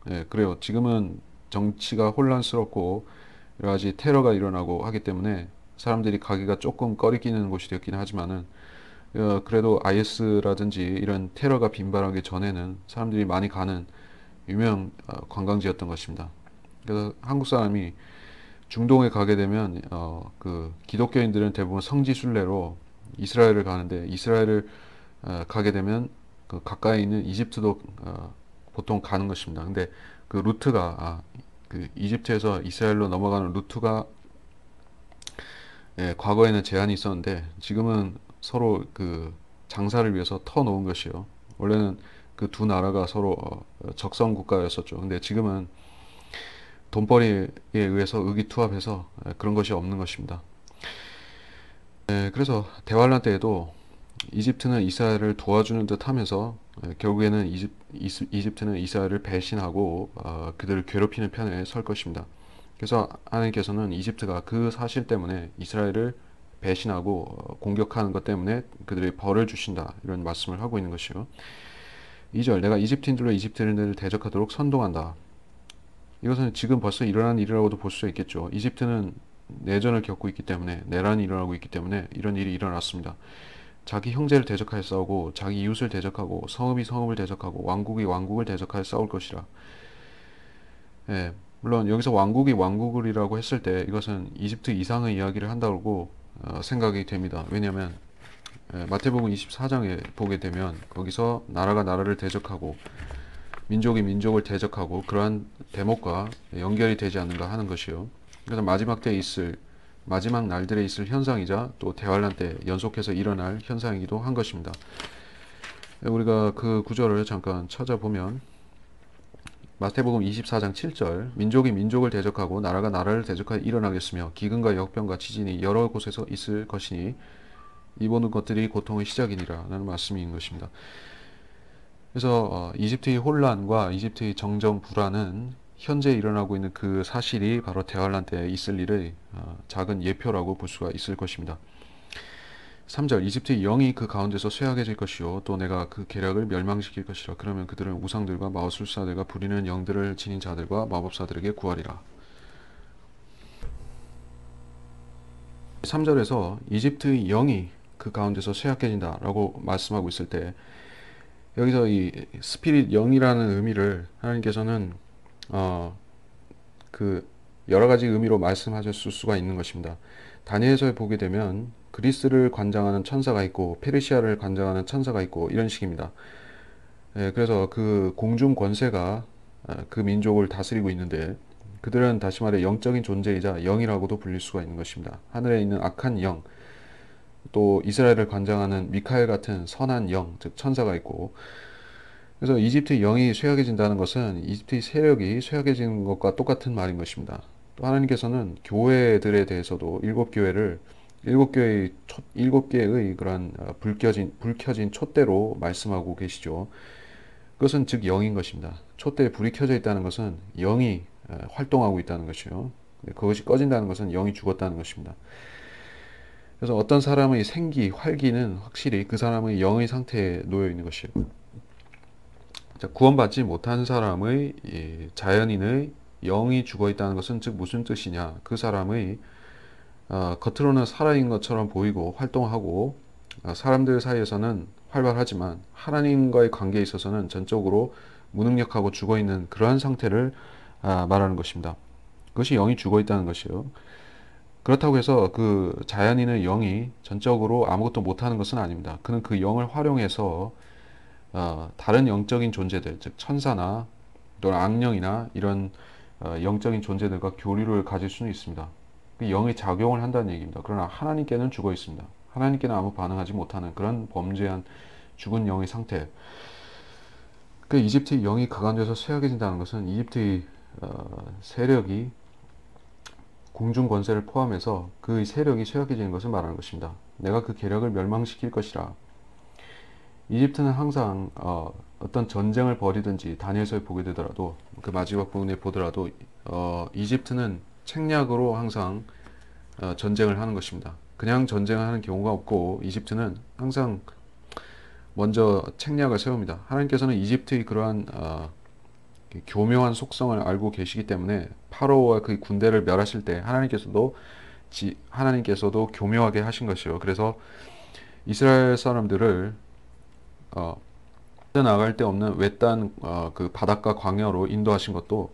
A: 예, 그래요. 지금은 정치가 혼란스럽고 여러 가지 테러가 일어나고 하기 때문에 사람들이 가기가 조금 꺼리끼는 곳이 되었긴 하지만은 어, 그래도 IS라든지 이런 테러가 빈발하기 전에는 사람들이 많이 가는 유명 어, 관광지였던 것입니다. 그래서 한국 사람이 중동에 가게 되면 어, 그 기독교인들은 대부분 성지 순례로 이스라엘을 가는데 이스라엘을 어, 가게 되면 그 가까이 있는 이집트도 어, 보통 가는 것입니다. 근데 그 루트가 아, 그 이집트에서 이스라엘로 넘어가는 루트가 예, 과거에는 제한이 있었는데 지금은 서로 그 장사를 위해서 터 놓은 것이요. 원래는 그 두 나라가 서로 어, 적성 국가였었죠. 근데 지금은 돈벌이에 의해서 의기투합해서 예, 그런 것이 없는 것입니다. 예, 그래서 대환란 때에도 이집트는 이스라엘을 도와주는 듯 하면서 예, 결국에는 이집, 이집트는 이스라엘을 배신하고 어, 그들을 괴롭히는 편에 설 것입니다. 그래서 하나님께서는 이집트가 그 사실 때문에 이스라엘을 배신하고 어, 공격하는 것 때문에 그들의 벌을 주신다 이런 말씀을 하고 있는 것이요. 2절 내가 이집트인들로 이집트인들을 대적하도록 선동한다. 이것은 지금 벌써 일어난 일이라고도 볼 수 있겠죠. 이집트는 내전을 겪고 있기 때문에 내란이 일어나고 있기 때문에 이런 일이 일어났습니다. 자기 형제를 대적하여 싸우고 자기 이웃을 대적하고 성읍이 성읍을 대적하고 왕국이 왕국을 대적하여 싸울 것이라. 예, 물론 여기서 왕국이 왕국이라고 했을 때 이것은 이집트 이상의 이야기를 한다고 어, 생각이 됩니다. 왜냐하면 예, 마태복음 24장에 보게 되면 거기서 나라가 나라를 대적하고 민족이 민족을 대적하고 그러한 대목과 연결이 되지 않는가 하는 것이요. 그래서 마지막 때에 있을 마지막 날들에 있을 현상이자 또 대환란 때 연속해서 일어날 현상이기도 한 것입니다. 예, 우리가 그 구절을 잠깐 찾아보면 마태복음 24장 7절 민족이 민족을 대적하고 나라가 나라를 대적하여 일어나겠으며 기근과 역병과 지진이 여러 곳에서 있을 것이니 이 모든 것들이 고통의 시작이니라 라는 말씀인 것입니다. 그래서 어, 이집트의 혼란과 이집트의 정정 불안은 현재 일어나고 있는 그 사실이 바로 대환란 때 있을 일의 어, 작은 예표라고 볼 수가 있을 것입니다. 3절 이집트의 영이 그 가운데서 쇠하게질 것이요. 또 내가 그 계략을 멸망시킬 것이라. 그러면 그들은 우상들과 마술사들과 부리는 영들을 지닌 자들과 마법사들에게 구하리라. 3절에서 이집트의 영이 그 가운데서 쇠약해진다 라고 말씀하고 있을 때 여기서 이 스피릿 영이라는 의미를 하나님께서는 어, 그 여러 가지 의미로 말씀하셨을 수가 있는 것입니다. 다니엘서에 보게 되면 그리스를 관장하는 천사가 있고 페르시아를 관장하는 천사가 있고 이런 식입니다. 예, 그래서 그 공중 권세가 아, 그 민족을 다스리고 있는데 그들은 다시 말해 영적인 존재이자 영이라고도 불릴 수가 있는 것입니다. 하늘에 있는 악한 영, 또 이스라엘을 관장하는 미카엘 같은 선한 영, 즉 천사가 있고 그래서 이집트의 영이 쇠약해진다는 것은 이집트의 세력이 쇠약해지는 것과 똑같은 말인 것입니다. 또 하나님께서는 교회들에 대해서도 일곱 교회를 일곱 개의 초, 일곱 개의 그런 어, 불 켜진 불 켜진 촛대로 말씀하고 계시죠. 그것은 즉 영인 것입니다. 촛대에 불이 켜져 있다는 것은 영이 어, 활동하고 있다는 것이요. 그것이 꺼진다는 것은 영이 죽었다는 것입니다. 그래서 어떤 사람의 생기, 활기는 확실히 그 사람의 영의 상태에 놓여 있는 것이에요. 자, 구원받지 못한 사람의 이 자연인의 영이 죽어 있다는 것은 즉 무슨 뜻이냐? 그 사람의 어, 겉으로는 살아있는 것처럼 보이고 활동하고 어, 사람들 사이에서는 활발하지만 하나님과의 관계에 있어서는 전적으로 무능력하고 죽어 있는 그러한 상태를 아, 말하는 것입니다. 그것이 영이 죽어 있다는 것이요. 그렇다고 해서 그 자연인의 영이 전적으로 아무것도 못하는 것은 아닙니다. 그는 그 영을 활용해서 어, 다른 영적인 존재들, 즉 천사나 또는 악령이나 이런 어, 영적인 존재들과 교류를 가질 수는 있습니다. 그 영의 작용을 한다는 얘기입니다. 그러나 하나님께는 죽어 있습니다. 하나님께는 아무 반응하지 못하는 그런 범죄한 죽은 영의 상태. 그 이집트의 영이 가관돼서 쇠약해진다는 것은 이집트의 어, 세력이 궁중 권세를 포함해서 그 세력이 쇠약해지는 것을 말하는 것입니다. 내가 그 계력을 멸망시킬 것이라. 이집트는 항상 어, 떤 전쟁을 벌이든지 다니엘서에 보게 되더라도 그 마지막 부분에 보더라도 어, 이집트는 책략으로 항상 어, 전쟁을 하는 것입니다. 그냥 전쟁을 하는 경우가 없고 이집트는 항상 먼저 책략을 세웁니다. 하나님께서는 이집트의 그러한 어, 교묘한 속성을 알고 계시기 때문에 파로와 그 군대를 멸하실 때 하나님께서도 지, 하나님께서도 교묘하게 하신 것이요. 그래서 이스라엘 사람들을 어, 나갈 데 없는 외딴 어, 그 바닷가 광야로 인도하신 것도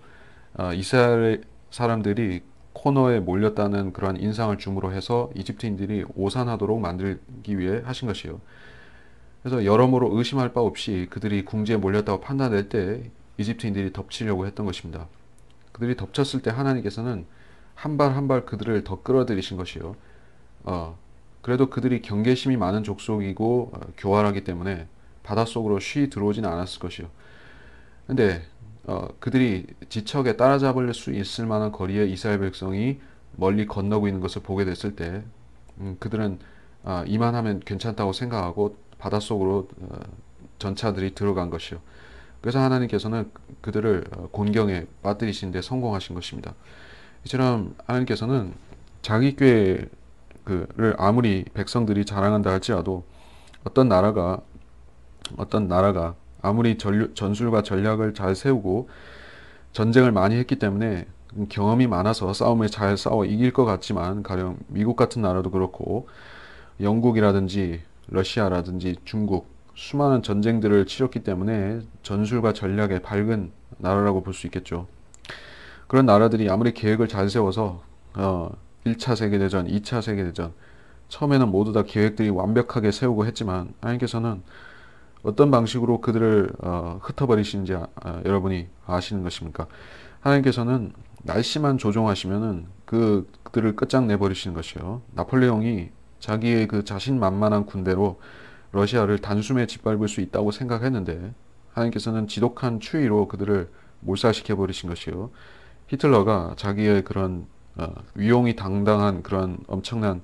A: 어, 이스라엘 사람들이 코너에 몰렸다는 그러한 인상을 줌으로 해서 이집트인들이 오산하도록 만들기 위해 하신 것이요. 그래서 여러모로 의심할 바 없이 그들이 궁지에 몰렸다고 판단될 때 이집트인들이 덮치려고 했던 것입니다. 그들이 덮쳤을 때 하나님께서는 한 발 한 발 그들을 더 끌어들이신 것이요. 어, 그래도 그들이 경계심이 많은 족속이고 어, 교활하기 때문에 바닷속으로 쉬 들어오지는 않았을 것이요. 근데 어, 그들이 지척에 따라잡을 수 있을 만한 거리에 이스라엘 백성이 멀리 건너고 있는 것을 보게 됐을 때 음, 그들은 아, 이만하면 괜찮다고 생각하고 바닷속으로 어, 전차들이 들어간 것이요. 그래서 하나님께서는 그들을 어, 곤경에 빠뜨리시는데 성공하신 것입니다. 이처럼 하나님께서는 자기 교회를 아무리 백성들이 자랑한다 할지라도 어떤 나라가 어떤 나라가 아무리 전술과 전략을 잘 세우고 전쟁을 많이 했기 때문에 경험이 많아서 싸움을 잘 싸워 이길 것 같지만 가령 미국 같은 나라도 그렇고 영국이라든지 러시아라든지 중국 수많은 전쟁들을 치렀기 때문에 전술과 전략에 밝은 나라라고 볼 수 있겠죠. 그런 나라들이 아무리 계획을 잘 세워서 어, 1차 세계대전, 2차 세계대전 처음에는 모두 다 계획들이 완벽하게 세우고 했지만 하나님께서는 어떤 방식으로 그들을 어, 흩어버리시는지 아, 아, 여러분이 아시는 것입니까? 하나님께서는 날씨만 조종하시면은 그 그들을 끝장내 버리시는 것이요. 나폴레옹이 자기의 그 자신만만한 군대로 러시아를 단숨에 짓밟을 수 있다고 생각했는데 하나님께서는 지독한 추위로 그들을 몰살시켜 버리신 것이요. 히틀러가 자기의 그런 어, 위용이 당당한 그런 엄청난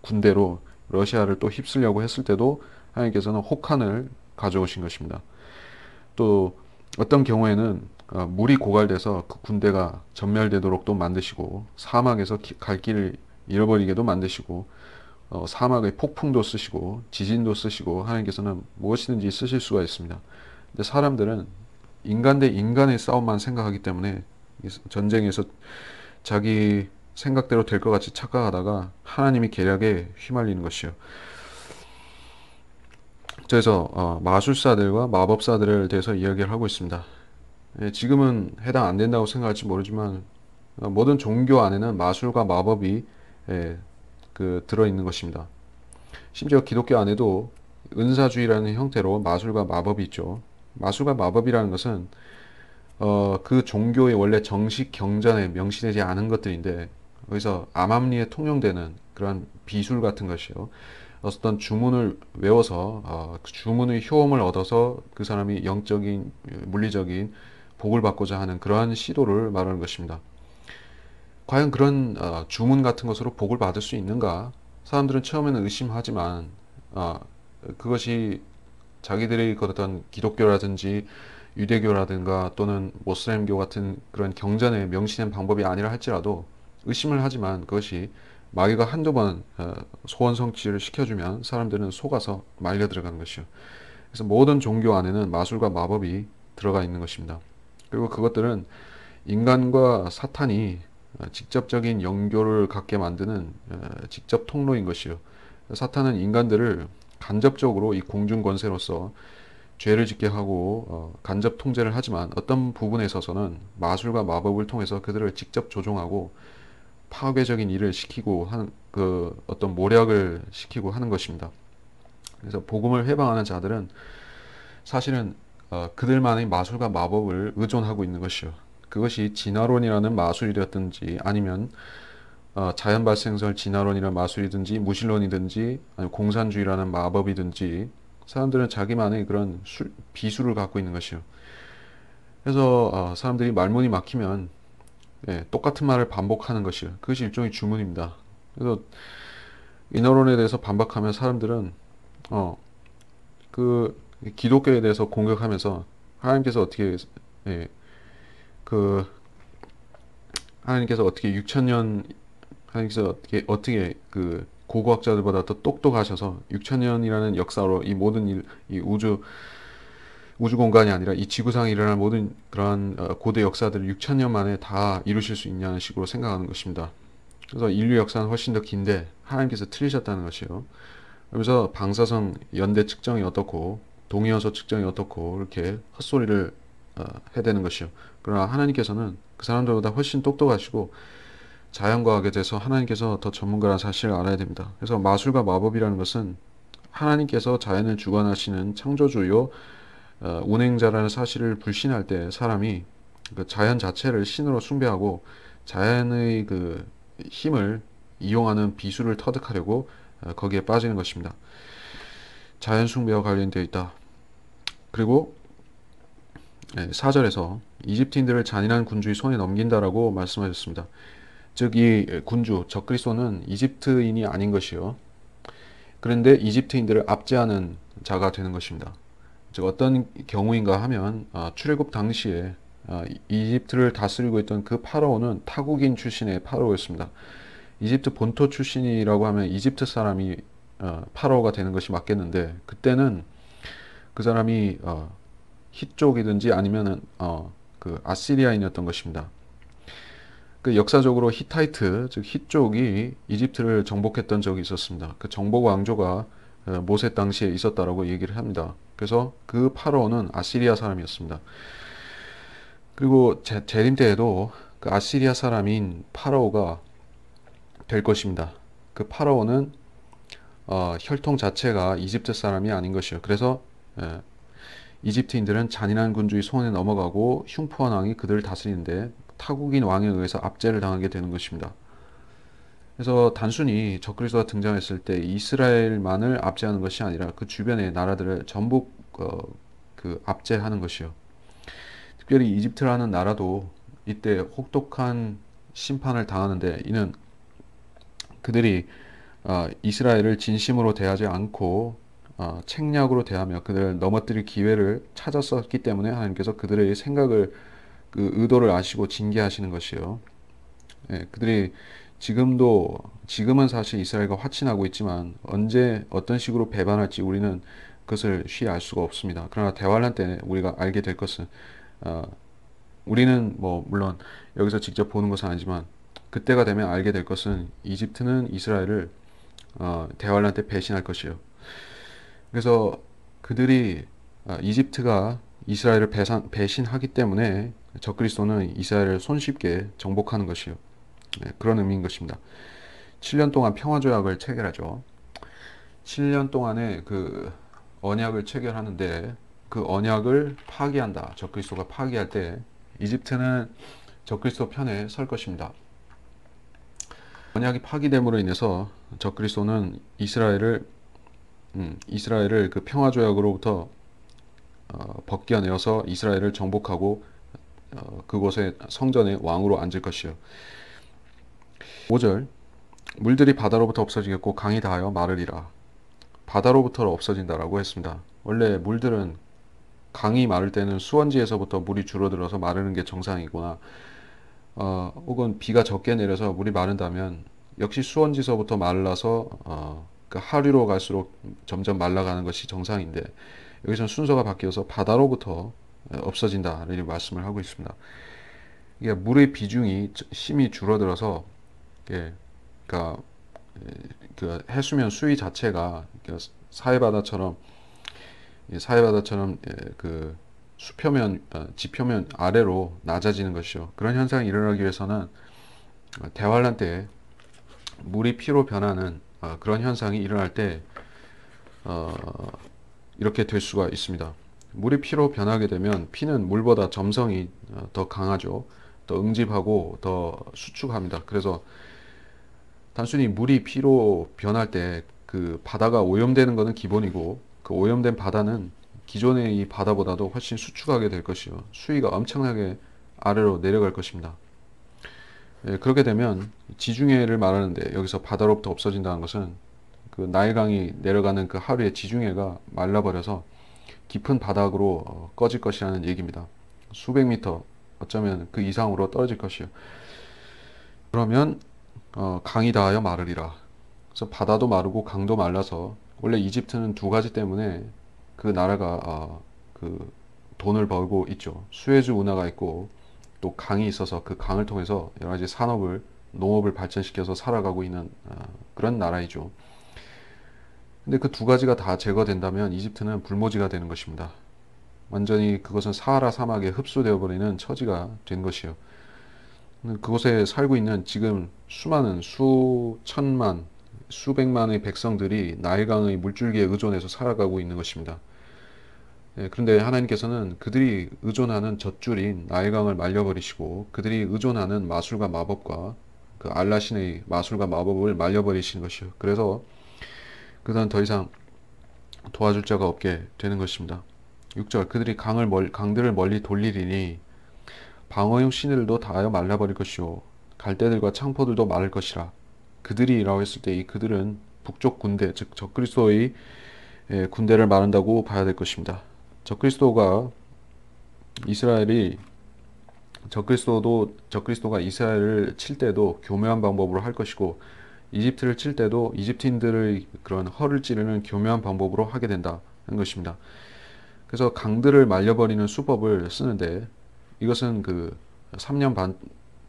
A: 군대로 러시아를 또 휩쓸려고 했을 때도 하나님께서는 혹한을 가져오신 것입니다. 또 어떤 경우에는 어, 물이 고갈돼서 그 군대가 전멸되도록 또 만드시고 사막에서 갈 길을 잃어버리게도 만드시고 어, 사막의 폭풍도 쓰시고 지진도 쓰시고 하나님께서는 무엇이든지 쓰실 수가 있습니다. 근데 사람들은 인간 대 인간의 싸움만 생각하기 때문에 전쟁에서 자기 생각대로 될 것 같이 착각하다가 하나님이 계략에 휘말리는 것이요. 그래서 어, 마술사들과 마법사들을 대해서 이야기를 하고 있습니다. 예, 지금은 해당 안 된다고 생각할지 모르지만 어, 모든 종교 안에는 마술과 마법이 예, 그 들어 있는 것입니다. 심지어 기독교 안에도 은사주의라는 형태로 마술과 마법이 있죠. 마술과 마법이라는 것은 어, 그 종교의 원래 정식 경전에 명시되지 않은 것들인데 여기서 암암리에 통용되는 그런 비술 같은 것이요. 어떤 주문을 외워서 어, 그 주문의 효험을 얻어서 그 사람이 영적인 물리적인 복을 받고자 하는 그러한 시도를 말하는 것입니다. 과연 그런 어, 주문 같은 것으로 복을 받을 수 있는가? 사람들은 처음에는 의심하지만 어, 그것이 자기들의 그 어떤 기독교라든지 유대교라든가 또는 모슬렘교 같은 그런 경전에 명시된 방법이 아니라 할지라도 의심을 하지만 그것이 마귀가 한두 번 어, 소원 성취를 시켜주면 사람들은 속아서 말려 들어가는 것이요. 그래서 모든 종교 안에는 마술과 마법이 들어가 있는 것입니다. 그리고 그것들은 인간과 사탄이 직접적인 연결을 갖게 만드는 어, 직접 통로인 것이요. 사탄은 인간들을 간접적으로 이 공중 권세로서 죄를 짓게 하고 어, 간접 통제를 하지만 어떤 부분에 있어서는 마술과 마법을 통해서 그들을 직접 조종하고 파괴적인 일을 시키고 하는 그 어떤 모략을 시키고 하는 것입니다. 그래서 복음을 해방하는 자들은 사실은 어, 그들만의 마술과 마법을 의존하고 있는 것이요. 그것이 진화론이라는 마술이 되었든지 아니면 어, 자연 발생설 진화론이라는 마술이든지 무신론이든지 아니면 공산주의라는 마법이든지 사람들은 자기만의 그런 술, 비술을 갖고 있는 것이요. 그래서 어, 사람들이 말문이 막히면 예, 똑같은 말을 반복하는 것이요. 그것이 일종의 주문입니다. 그래서 인어론에 대해서 반박하면 사람들은 어, 그 기독교에 대해서 공격하면서 하나님께서 어떻게 예, 그 하나님께서 어떻게 6천 년 하나님께서 어떻게 어떻게 그 고고학자들보다 더 똑똑하셔서 6천 년이라는 역사로 이 모든 일, 이 우주 우주 공간이 아니라 이 지구상에 일어날 모든 그러한 어, 고대 역사들을 6천 년 만에 다 이루실 수 있냐는 식으로 생각하는 것입니다. 그래서 인류 역사는 훨씬 더 긴데 하나님께서 틀리셨다는 것이요. 그래서 방사성 연대 측정이 어떻고 동위원소 측정이 어떻고 이렇게 헛소리를 어, 해대는 것이요. 그러나 하나님께서는 그 사람들보다 훨씬 똑똑하시고 자연과학에 대해서 하나님께서 더 전문가라는 사실을 알아야 됩니다. 그래서 마술과 마법이라는 것은 하나님께서 자연을 주관하시는 창조주요 어, 운행자라는 사실을 불신할 때 사람이 그 자연 자체를 신으로 숭배하고 자연의 그 힘을 이용하는 비수를 터득하려고 어, 거기에 빠지는 것입니다. 자연 숭배와 관련되어 있다. 그리고 4절에서 이집트인들을 잔인한 군주의 손에 넘긴다라고 말씀하셨습니다. 즉 이 군주 적그리스도는 이집트인이 아닌 것이요. 그런데 이집트인들을 압제하는 자가 되는 것입니다. 즉 어떤 경우인가 하면 아, 출애굽 당시에 아, 이집트를 다스리고 있던 그 파라오는 타국인 출신의 파라오였습니다. 이집트 본토 출신이라고 하면 이집트 사람이 어, 파라오가 되는 것이 맞겠는데 그때는 그 사람이 어, 힛족이든지 아니면은 어, 그 아시리아인이었던 것입니다. 그 역사적으로 히타이트 즉 힛족이 이집트를 정복했던 적이 있었습니다. 그 정복 왕조가 어, 모세 당시에 있었다라고 얘기를 합니다. 그래서 그 파라오는 아시리아 사람이었습니다. 그리고 제, 재림 때에도 그 아시리아 사람인 파라오가 될 것입니다. 그 파라오는 어, 혈통 자체가 이집트 사람이 아닌 것이요. 그래서 예, 이집트인들은 잔인한 군주의 손에 넘어가고 흉포한 왕이 그들을 다스리는데 타국인 왕에 의해서 압제를 당하게 되는 것입니다. 그래서 단순히 적그리스도가 등장했을 때 이스라엘만을 압제하는 것이 아니라 그 주변의 나라들을 전부 어, 그 압제하는 것이요. 특별히 이집트라는 나라도 이때 혹독한 심판을 당하는데 이는 그들이 어, 이스라엘을 진심으로 대하지 않고 어, 책략으로 대하며 그들을 넘어뜨릴 기회를 찾았었기 때문에 하나님께서 그들의 생각을 그 의도를 아시고 징계하시는 것이요. 예, 그들이 지금도 지금은 사실 이스라엘과 화친하고 있지만 언제 어떤 식으로 배반할지 우리는 그것을 쉬이 알 수가 없습니다. 그러나 대환란 때 우리가 알게 될 것은 어, 우리는 뭐 물론 여기서 직접 보는 것은 아니지만 그때가 되면 알게 될 것은 이집트는 이스라엘을 어, 대환란 때 배신할 것이요. 그래서 그들이 어, 이집트가 이스라엘을 배상, 배신하기 때문에 적그리스도는 이스라엘을 손쉽게 정복하는 것이요. 네, 그런 의미인 것입니다. 7년 동안 평화 조약을 체결하죠. 7년 동안에 그 언약을 체결하는데 그 언약을 파기한다. 적그리스도가 파기할 때 이집트는 적그리스도 편에 설 것입니다. 언약이 파기됨으로 인해서 적그리스도는 이스라엘을 음, 이스라엘을 그 평화 조약으로부터 어, 벗겨내어서 이스라엘을 정복하고 어, 그곳에 성전의 왕으로 앉을 것이요. 5절 물들이 바다로부터 없어지겠고 강이 다하여 마르리라. 바다로부터 없어진다라고 했습니다. 원래 물들은 강이 마를 때는 수원지에서부터 물이 줄어들어서 마르는 게 정상이거나 어, 혹은 비가 적게 내려서 물이 마른다면 역시 수원지서부터 말라서 어, 그 하류로 갈수록 점점 말라가는 것이 정상인데 여기서는 순서가 바뀌어서 바다로부터 없어진다 이렇게 말씀을 하고 있습니다. 이게 물의 비중이 심히 줄어들어서 예, 그러니까 그 해수면 수위 자체가 사해바다처럼 사해바다처럼 그 수표면 어, 지표면 아래로 낮아지는 것이죠. 그런 현상이 일어나기 위해서는 대환란 때 물이 피로 변하는 어, 그런 현상이 일어날 때 어, 이렇게 될 수가 있습니다. 물이 피로 변하게 되면 피는 물보다 점성이 더 강하죠. 더 응집하고 더 수축합니다. 그래서 단순히 물이 피로 변할 때 그 바다가 오염되는 것은 기본이고 그 오염된 바다는 기존의 이 바다보다도 훨씬 수축하게 될 것이요. 수위가 엄청나게 아래로 내려갈 것입니다. 예, 그렇게 되면 지중해를 말하는데 여기서 바다로부터 없어진다는 것은 그 나일강이 내려가는 그 하루의 지중해가 말라버려서 깊은 바닥으로 어, 꺼질 것이라는 얘기입니다. 수백 미터 어쩌면 그 이상으로 떨어질 것이요. 그러면 어, 강이 닿하여 마르리라. 그래서 바다도 마르고 강도 말라서 원래 이집트는 두 가지 때문에 그 나라가 어, 그 돈을 벌고 있죠. 수에즈 운하가 있고 또 강이 있어서 그 강을 통해서 여러 가지 산업을 농업을 발전시켜서 살아가고 있는 어, 그런 나라이죠. 근데 그 두 가지가 다 제거된다면 이집트는 불모지가 되는 것입니다. 완전히 그것은 사하라 사막에 흡수되어 버리는 처지가 된 것이요. 그곳에 살고 있는 지금 수많은 수천만 수백만의 백성들이 나일강의 물줄기에 의존해서 살아가고 있는 것입니다. 예, 그런데 하나님께서는 그들이 의존하는 젖줄인 나일강을 말려버리시고 그들이 의존하는 마술과 마법과 그 알라신의 마술과 마법을 말려버리시는 것이요. 그래서 그들은 더 이상 도와줄 자가 없게 되는 것입니다. 6절 그들이 강을 멀, 강들을 멀리 돌리리니 방어용 신들도 다하여 말라버릴 것이요 갈대들과 창포들도 마를 것이라 그들이라고 했을 때 이 그들은 북쪽 군대 즉 적그리스도의 예, 군대를 말한다고 봐야 될 것입니다. 적그리스도가 이스라엘이 적그리스도도 적그리스도가 이스라엘을 칠 때도 교묘한 방법으로 할 것이고 이집트를 칠 때도 이집트인들의 그런 허를 찌르는 교묘한 방법으로 하게 된다는 것입니다. 그래서 강들을 말려버리는 수법을 쓰는데 이것은 그 3년 반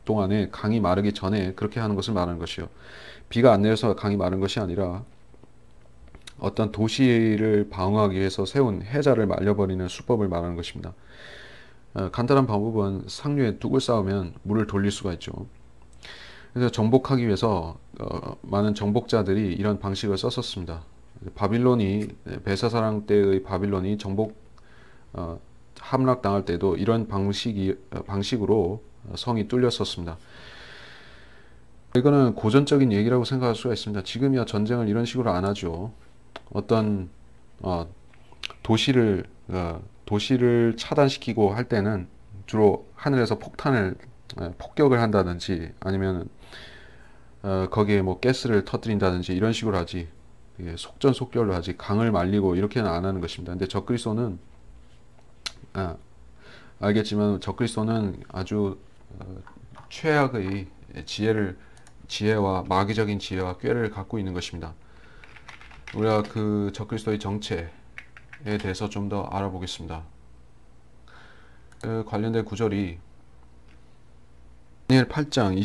A: 동안에 강이 마르기 전에 그렇게 하는 것을 말하는 것이요. 비가 안 내려서 강이 마른 것이 아니라 어떤 도시를 방어하기 위해서 세운 해자를 말려버리는 수법을 말하는 것입니다. 어, 간단한 방법은 상류에 뚝을 쌓으면 물을 돌릴 수가 있죠. 그래서 정복하기 위해서 어, 많은 정복자들이 이런 방식을 썼었습니다. 바빌론이 베사사랑 때의 바빌론이 정복 어, 함락 당할 때도 이런 방식이 어, 방식으로 성이 뚫렸었습니다. 이거는 고전적인 얘기라고 생각할 수가 있습니다. 지금이야 전쟁을 이런 식으로 안 하죠. 어떤 어, 도시를 어, 도시를 차단시키고 할 때는 주로 하늘에서 폭탄을 어, 폭격을 한다든지 아니면 어, 거기에 뭐 가스를 터뜨린다든지 이런 식으로 하지 속전속결로 하지 강을 말리고 이렇게는 안 하는 것입니다. 근데 적그리스도는 아, 알겠지만 적그리스도는 아주 어, 최악의 지혜를 지혜와 마귀적인 지혜와 꾀를 갖고 있는 것입니다. 우리가 그 적그리스도의 정체에 대해서 좀 더 알아보겠습니다. 그 관련된 구절이 다니엘 8장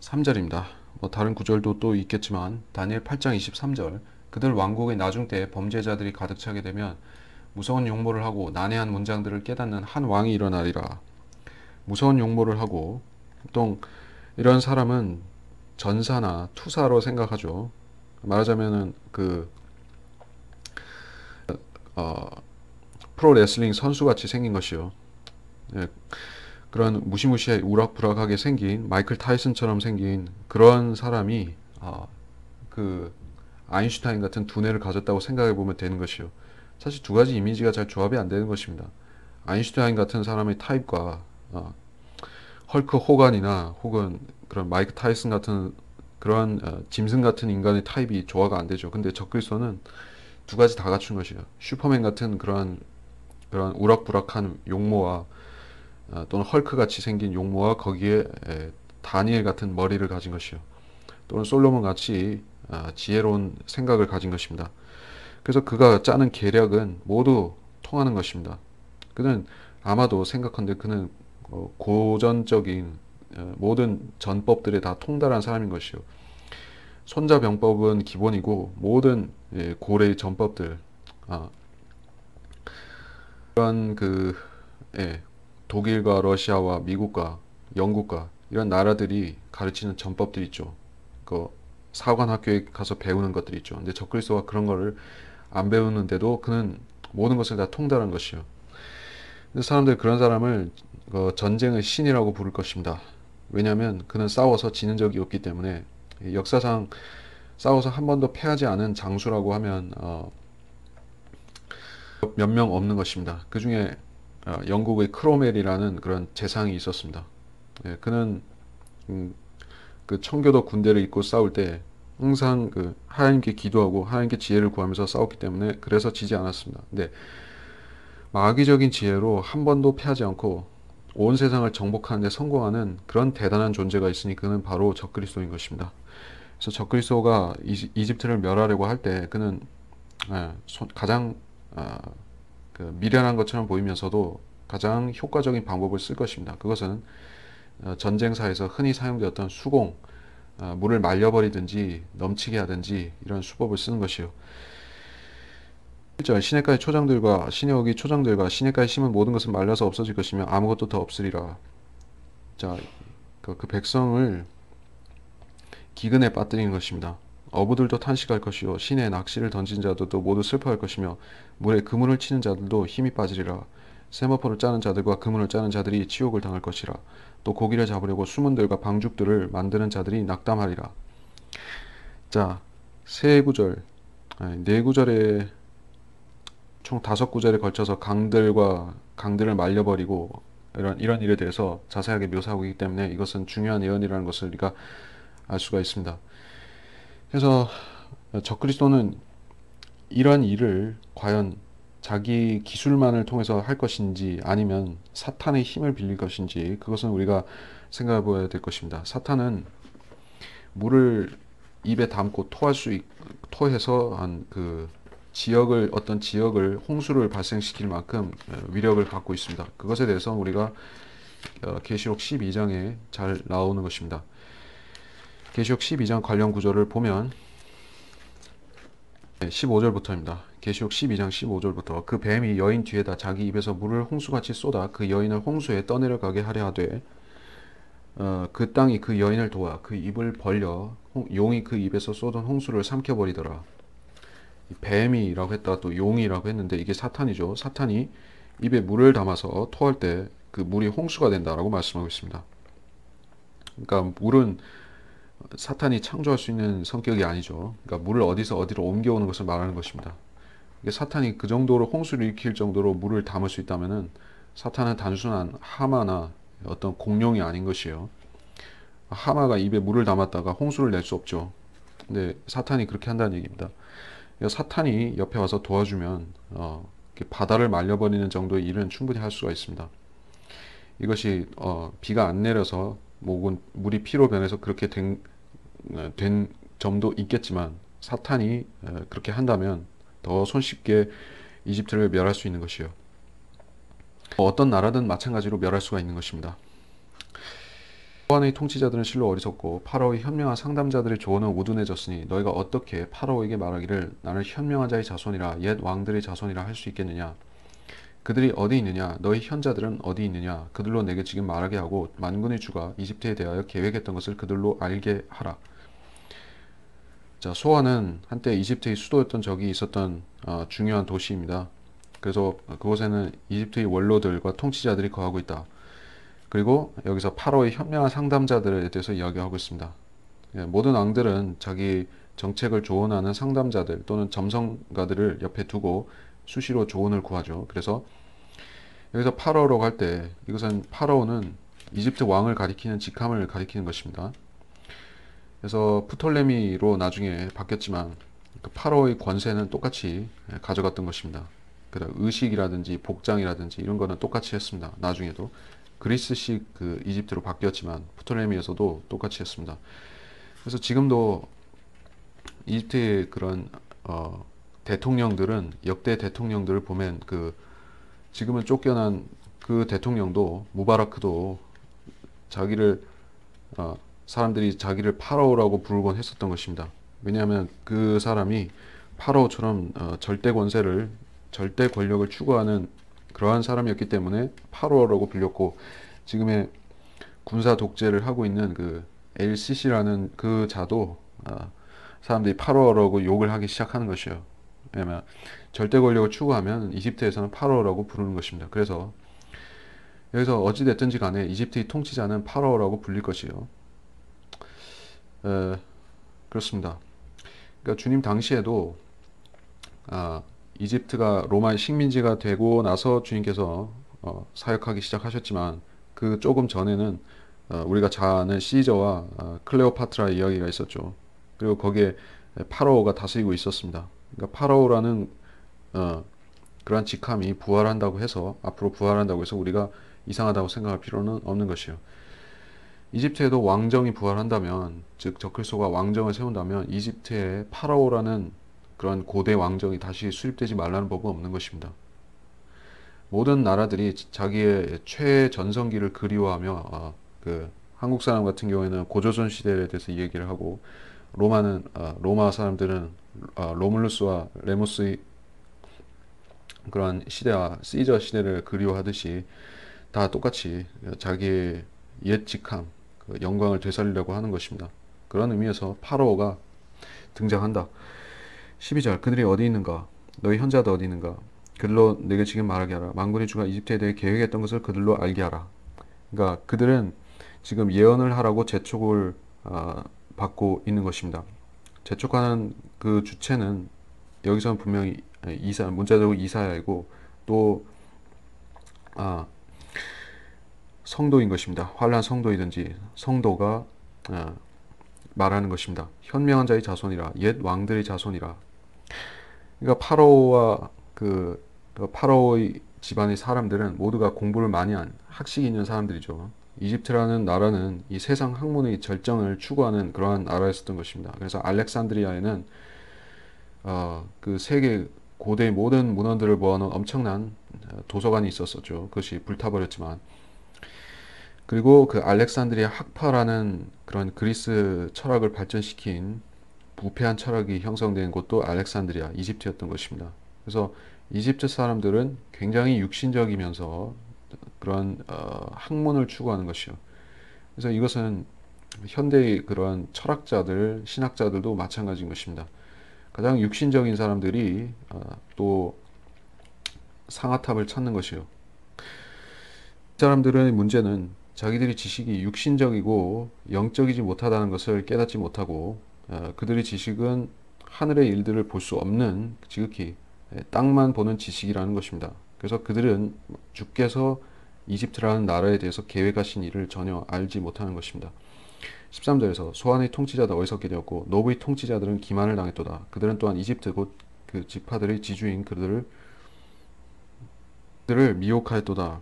A: 23절입니다. 뭐 다른 구절도 또 있겠지만 다니엘 8장 23절 그들 왕국의 나중 때 범죄자들이 가득 차게 되면 무서운 용모를 하고 난해한 문장들을 깨닫는 한 왕이 일어나리라. 무서운 용모를 하고 보통 이런 사람은 전사나 투사로 생각하죠. 말하자면은 그 어, 프로 레슬링 선수같이 생긴 것이요. 예, 그런 무시무시해 우락부락하게 생긴 마이클 타이슨처럼 생긴 그런 사람이 어, 그 아인슈타인 같은 두뇌를 가졌다고 생각해 보면 되는 것이요. 사실 두 가지 이미지가 잘 조합이 안 되는 것입니다. 아인슈타인 같은 사람의 타입과 어, 헐크 호간이나 혹은 그런 마이크 타이슨 같은 그런 어, 짐승 같은 인간의 타입이 조화가 안 되죠. 근데 적그리스도는 두 가지 다 갖춘 것이에요. 슈퍼맨 같은 그런 그런 우락부락한 용모와 어, 또는 헐크 같이 생긴 용모와 거기에 에, 다니엘 같은 머리를 가진 것이요. 또는 솔로몬 같이 어, 지혜로운 생각을 가진 것입니다. 그래서 그가 짜는 계략은 모두 통하는 것입니다. 그는 아마도 생각한데 그는 어, 고전적인 어, 모든 전법들에 다 통달한 사람인 것이요. 손자병법은 기본이고 모든 예, 고래의 전법들 아, 이런 그 예, 독일과 러시아와 미국과 영국과 이런 나라들이 가르치는 전법들 있죠. 그 사관 학교에 가서 배우는 것들이 있죠. 근데 적그리스도가 그런 거를 안 배우는데도 그는 모든 것을 다 통달한 것이요. 사람들 그런 사람을 그 전쟁의 신이라고 부를 것입니다. 왜냐하면 그는 싸워서 지는 적이 없기 때문에 역사상 싸워서 한 번도 패하지 않은 장수라고 하면 어, 몇 명 없는 것입니다. 그 중에 어, 영국의 크로멜이라는 그런 재상이 있었습니다. 예, 그는 음, 그 청교도 군대를 입고 싸울 때 항상 그 하나님께 기도하고 하나님께 지혜를 구하면서 싸웠기 때문에 그래서 지지 않았습니다. 근데 마귀적인 지혜로 한 번도 패하지 않고 온 세상을 정복하는 데 성공하는 그런 대단한 존재가 있으니 그는 바로 적그리스도인 것입니다. 그래서 적그리스도가 이집트를 멸하려고 할 때 그는 예, 가장 아, 그 미련한 것처럼 보이면서도 가장 효과적인 방법을 쓸 것입니다. 그것은 어, 전쟁사에서 흔히 사용되었던 수공, 어, 물을 말려버리든지 넘치게 하든지 이런 수법을 쓰는 것이요. 1절 시내가의 초장들과 시내옥이 초장들과 시내가에 심은 모든 것은 말라서 없어질 것이며 아무것도 더 없으리라. 자, 그, 그 백성을 기근에 빠뜨리는 것입니다. 어부들도 탄식할 것이요 시내에 낚시를 던진 자들도 모두 슬퍼할 것이며 물에 그물을 치는 자들도 힘이 빠지리라. 세마포를 짜는 자들과 그물을 짜는 자들이 치욕을 당할 것이라. 또 고기를 잡으려고 수문들과 방죽들을 만드는 자들이 낙담하리라. 자, 세 구절, 네 구절에 총 다섯 구절에 걸쳐서 강들과 강들을 말려버리고 이런 이런 일에 대해서 자세하게 묘사하고 있기 때문에 이것은 중요한 예언이라는 것을 우리가 알 수가 있습니다. 그래서 적그리스도는 이러한 일을 과연 자기 기술만을 통해서 할 것인지 아니면 사탄의 힘을 빌릴 것인지 그것은 우리가 생각해 봐야 될 것입니다. 사탄은 물을 입에 담고 토할 수 있, 토해서 한 그 지역을 어떤 지역을 홍수를 발생시킬 만큼 어, 위력을 갖고 있습니다. 그것에 대해서 우리가 어, 계시록 12장에 잘 나오는 것입니다. 계시록 12장 관련 구절을 보면 15절부터입니다. 계시록 12장 15절부터 그 뱀이 여인 뒤에다 자기 입에서 물을 홍수같이 쏟아 그 여인을 홍수에 떠내려가게 하려 하되 어, 그 땅이 그 여인을 도와 그 입을 벌려 홍, 용이 그 입에서 쏟은 홍수를 삼켜버리더라. 뱀이라고 했다가 또 용이라고 했는데 이게 사탄이죠. 사탄이 입에 물을 담아서 토할 때 그 물이 홍수가 된다라고 말씀하고 있습니다. 그러니까 물은 사탄이 창조할 수 있는 성격이 아니죠. 그러니까 물을 어디서 어디로 옮겨오는 것을 말하는 것입니다. 사탄이 그 정도로 홍수를 일으킬 정도로 물을 담을 수 있다면은 사탄은 단순한 하마나 어떤 공룡이 아닌 것이에요. 하마가 입에 물을 담았다가 홍수를 낼 수 없죠. 근데 사탄이 그렇게 한다는 얘기입니다. 사탄이 옆에 와서 도와주면 어, 바다를 말려버리는 정도의 일은 충분히 할 수가 있습니다. 이것이 어, 비가 안 내려서 목은 물이 피로 변해서 그렇게 된, 어, 된 점도 있겠지만 사탄이 어, 그렇게 한다면 더 손쉽게 이집트를 멸할 수 있는 것이요. 어떤 나라든 마찬가지로 멸할 수가 있는 것입니다. 보안의 통치자들은 실로 어리석고 파라오의 현명한 상담자들의 조언은 우둔해졌으니 너희가 어떻게 파라오에게 말하기를 나는 현명한 자의 자손이라 옛 왕들의 자손이라 할 수 있겠느냐? 그들이 어디 있느냐? 너희 현자들은 어디 있느냐? 그들로 내게 지금 말하게 하고 만군의 주가 이집트에 대하여 계획했던 것을 그들로 알게 하라. 자 소아는 한때 이집트의 수도였던 적이 있었던 어, 중요한 도시입니다. 그래서 그곳에는 이집트의 원로들과 통치자들이 거하고 있다 그리고 여기서 파로의 현명한 상담자들에 대해서 이야기하고 있습니다. 예, 모든 왕들은 자기 정책을 조언하는 상담자들 또는 점성가들을 옆에 두고 수시로 조언을 구하죠. 그래서 여기서 파로라고 할때 이것은 파로는 이집트 왕을 가리키는 직함을 가리키는 것입니다. 그래서 프톨레미로 나중에 바뀌었지만 그 파로의 권세는 똑같이 가져갔던 것입니다. 의식이라든지 복장이라든지 이런 거는 똑같이 했습니다. 나중에도 그리스식 그 이집트로 바뀌었지만 프토레미에서도 똑같이 했습니다. 그래서 지금도 이집트의 그런 어, 대통령들은 역대 대통령들을 보면 그 지금은 쫓겨난 그그 대통령도 무바라크도 자기를 어, 사람들이 자기를 파라오라고 부르곤 했었던 것입니다. 왜냐하면 그 사람이 파라오처럼 어, 절대 권세를 절대 권력을 추구하는 그러한 사람이었기 때문에 파라오라고 불렸고 지금의 군사 독재를 하고 있는 그 LCC라는 그 자도 어, 사람들이 파라오라고 욕을 하기 시작하는 것이요. 왜냐하면 절대 권력을 추구하면 이집트에서는 파라오라고 부르는 것입니다. 그래서 여기서 어찌 됐든지 간에 이집트의 통치자는 파라오라고 불릴 것이요. 에, 그렇습니다. 그러니까 주님 당시에도 아, 이집트가 로마의 식민지가 되고 나서 주님께서 어, 사역하기 시작하셨지만 그 조금 전에는 어, 우리가 잘 아는 시저와 어, 클레오파트라 이야기가 있었죠. 그리고 거기에 파라오가 다스리고 있었습니다. 그러니까 파라오라는 어, 그러한 직함이 부활한다고 해서 앞으로 부활한다고 해서 우리가 이상하다고 생각할 필요는 없는 것이요. 이집트에도 왕정이 부활한다면, 즉 저클소가 왕정을 세운다면 이집트에 파라오라는 그런 고대 왕정이 다시 수립되지 말라는 법은 없는 것입니다. 모든 나라들이 자기의 최전성기를 그리워하며 어, 그 한국 사람 같은 경우에는 고조선 시대에 대해서 얘기를 하고 로마는 어, 로마 사람들은 어, 로물루스와 레무스의 그런 시대와 시저 시대를 그리워하듯이 다 똑같이 자기의 옛 직함, 그 영광을 되살리려고 하는 것입니다. 그런 의미에서 파로가 등장한다. 12절 그들이 어디 있는가? 너희 현자도 어디 있는가? 그들로 내게 지금 말하게 하라. 만군의 주가 이집트에 대해 계획했던 것을 그들로 알게 하라. 그러니까 그들은 지금 예언을 하라고 재촉을 어, 받고 있는 것입니다. 재촉하는 그 주체는 여기서는 분명히 이사 문자적으로 이사야이고 또 아, 성도인 것입니다. 환란 성도이든지 성도가 아, 말하는 것입니다. 현명한 자의 자손이라 옛 왕들의 자손이라. 그러니까 파로와 그, 그 파로의 집안의 사람들은 모두가 공부를 많이 한 학식이 있는 사람들이죠. 이집트라는 나라는 이 세상 학문의 절정을 추구하는 그러한 나라였었던 것입니다. 그래서 알렉산드리아에는 어, 그 세계 고대 모든 문헌들을 모아놓은 엄청난 도서관이 있었었죠. 그것이 불타버렸지만 그리고 그 알렉산드리아 학파라는 그런 그리스 철학을 발전시킨 부패한 철학이 형성된 곳도 알렉산드리아, 이집트였던 것입니다. 그래서 이집트 사람들은 굉장히 육신적이면서 그런 어, 학문을 추구하는 것이요. 그래서 이것은 현대의 그러한 철학자들, 신학자들도 마찬가지인 것입니다. 가장 육신적인 사람들이 어, 또 상아탑을 찾는 것이요. 사람들의 문제는 자기들이 지식이 육신적이고 영적이지 못하다는 것을 깨닫지 못하고 어, 그들의 지식은 하늘의 일들을 볼 수 없는 지극히 땅만 보는 지식이라는 것입니다. 그래서 그들은 주께서 이집트라는 나라에 대해서 계획하신 일을 전혀 알지 못하는 것입니다. 13절에서 소환의 통치자도 어리석게 되었고 노브의 통치자들은 기만을 당했도다. 그들은 또한 이집트 곧 그 지파들의 지주인 그들을 미혹하였도다.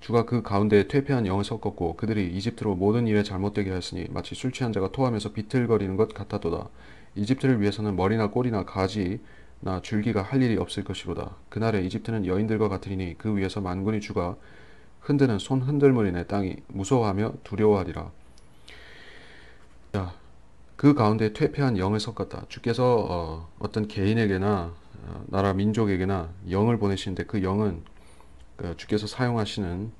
A: 주가 그 가운데 퇴폐한 영을 섞었고 그들이 이집트로 모든 일에 잘못되게 하였으니 마치 술 취한 자가 토하면서 비틀거리는 것 같았도다. 이집트를 위해서는 머리나 꼬리나 가지나 줄기가 할 일이 없을 것이로다. 그날에 이집트는 여인들과 같으리니 그 위에서 만군의 주가 흔드는 손 흔들머리내 땅이 무서워하며 두려워하리라. 자, 그 가운데 퇴폐한 영을 섞었다. 주께서 어, 떤 개인에게나 어, 나라 민족에게나 영을 보내시는데 그 영은 그 주께서 사용하시는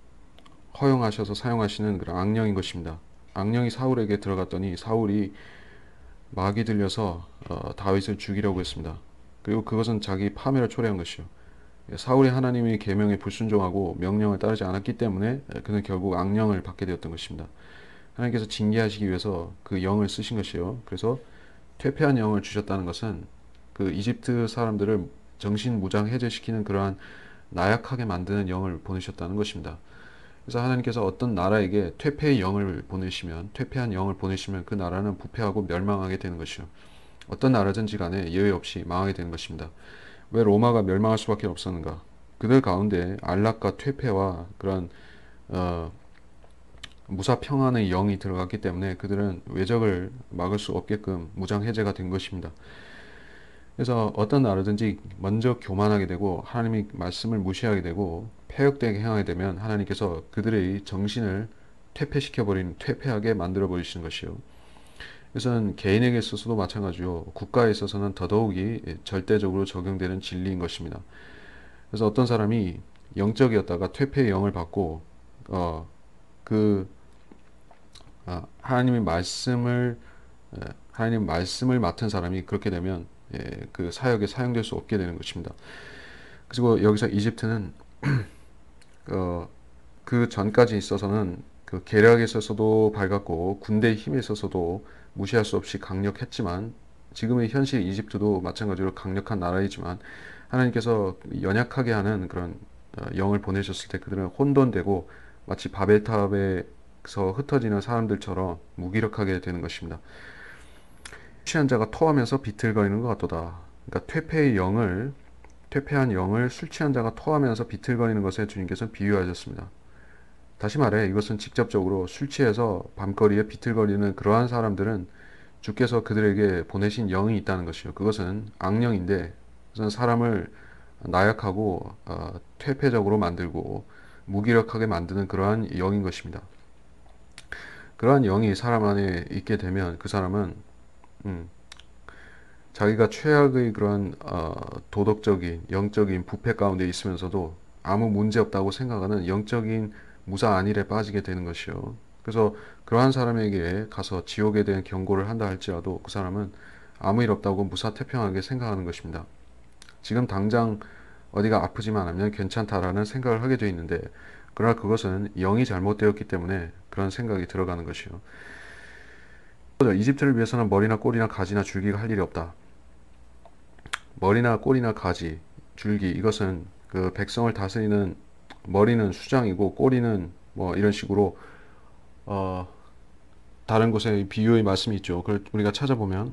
A: 허용하셔서 사용하시는 그런 악령인 것입니다. 악령이 사울에게 들어갔더니 사울이 막이 들려서 어, 다윗을 죽이려고 했습니다. 그리고 그것은 자기 파멸을 초래한 것이요. 사울이 하나님의 계명에 불순종하고 명령을 따르지 않았기 때문에 그는 결국 악령을 받게 되었던 것입니다. 하나님께서 징계하시기 위해서 그 영을 쓰신 것이요. 그래서 퇴폐한 영을 주셨다는 것은 그 이집트 사람들을 정신 무장 해제시키는 그러한 나약하게 만드는 영을 보내셨다는 것입니다. 그래서 하나님께서 어떤 나라에게 퇴폐의 영을 보내시면 퇴폐한 영을 보내시면 그 나라는 부패하고 멸망하게 되는 것이요. 어떤 나라든지 간에 예외 없이 망하게 되는 것입니다. 왜 로마가 멸망할 수밖에 없었는가? 그들 가운데 안락과 퇴폐와 그런 어, 무사 평안의 영이 들어갔기 때문에 그들은 외적을 막을 수 없게끔 무장 해제가 된 것입니다. 그래서 어떤 나라든지 먼저 교만하게 되고 하나님의 말씀을 무시하게 되고 해역되게 행하게 되면 하나님께서 그들의 정신을 퇴폐시켜 버리는 퇴폐하게 만들어 버리시는 것이요. 이것은 개인에게 있어서도 마찬가지요. 국가에 있어서는 더더욱이 절대적으로 적용되는 진리인 것입니다. 그래서 어떤 사람이 영적이었다가 퇴폐의 영을 받고 어, 그 아, 하나님의 말씀을 에, 하나님 말씀을 맡은 사람이 그렇게 되면 예, 그 사역에 사용될 수 없게 되는 것입니다. 그리고 여기서 이집트는 어, 그 전까지 있어서는 그 계략에 있어서도 밝았고 군대의 힘에 있어서도 무시할 수 없이 강력했지만 지금의 현실 이집트도 마찬가지로 강력한 나라이지만 하나님께서 연약하게 하는 그런 어, 영을 보내셨을 때 그들은 혼돈되고 마치 바벨탑에서 흩어지는 사람들처럼 무기력하게 되는 것입니다. 취한 자가 토하면서 비틀거리는 것 같도다. 그러니까 퇴폐의 영을 퇴폐한 영을 술 취한 자가 토하면서 비틀거리는 것에 주님께서는 비유하셨습니다. 다시 말해 이것은 직접적으로 술 취해서 밤거리에 비틀거리는 그러한 사람들은 주께서 그들에게 보내신 영이 있다는 것이요. 그것은 악령인데 그것은 사람을 나약하고 어, 퇴폐적으로 만들고 무기력하게 만드는 그러한 영인 것입니다. 그러한 영이 사람 안에 있게 되면 그 사람은 음, 자기가 최악의 그런 어, 도덕적인 영적인 부패 가운데 있으면서도 아무 문제 없다고 생각하는 영적인 무사 안일에 빠지게 되는 것이요. 그래서 그러한 사람에게 가서 지옥에 대한 경고를 한다 할지라도 그 사람은 아무 일 없다고 무사태평하게 생각하는 것입니다. 지금 당장 어디가 아프지만 않으면 괜찮다라는 생각을 하게 되어 있는데 그러나 그것은 영이 잘못되었기 때문에 그런 생각이 들어가는 것이요. 이집트를 위해서는 머리나 꼬리나 가지나 줄기가 할 일이 없다. 머리나 꼬리나 가지, 줄기 이것은 그 백성을 다스리는 머리는 수장이고 꼬리는 뭐 이런 식으로 어 다른 곳에 비유의 말씀이 있죠. 그걸 우리가 찾아보면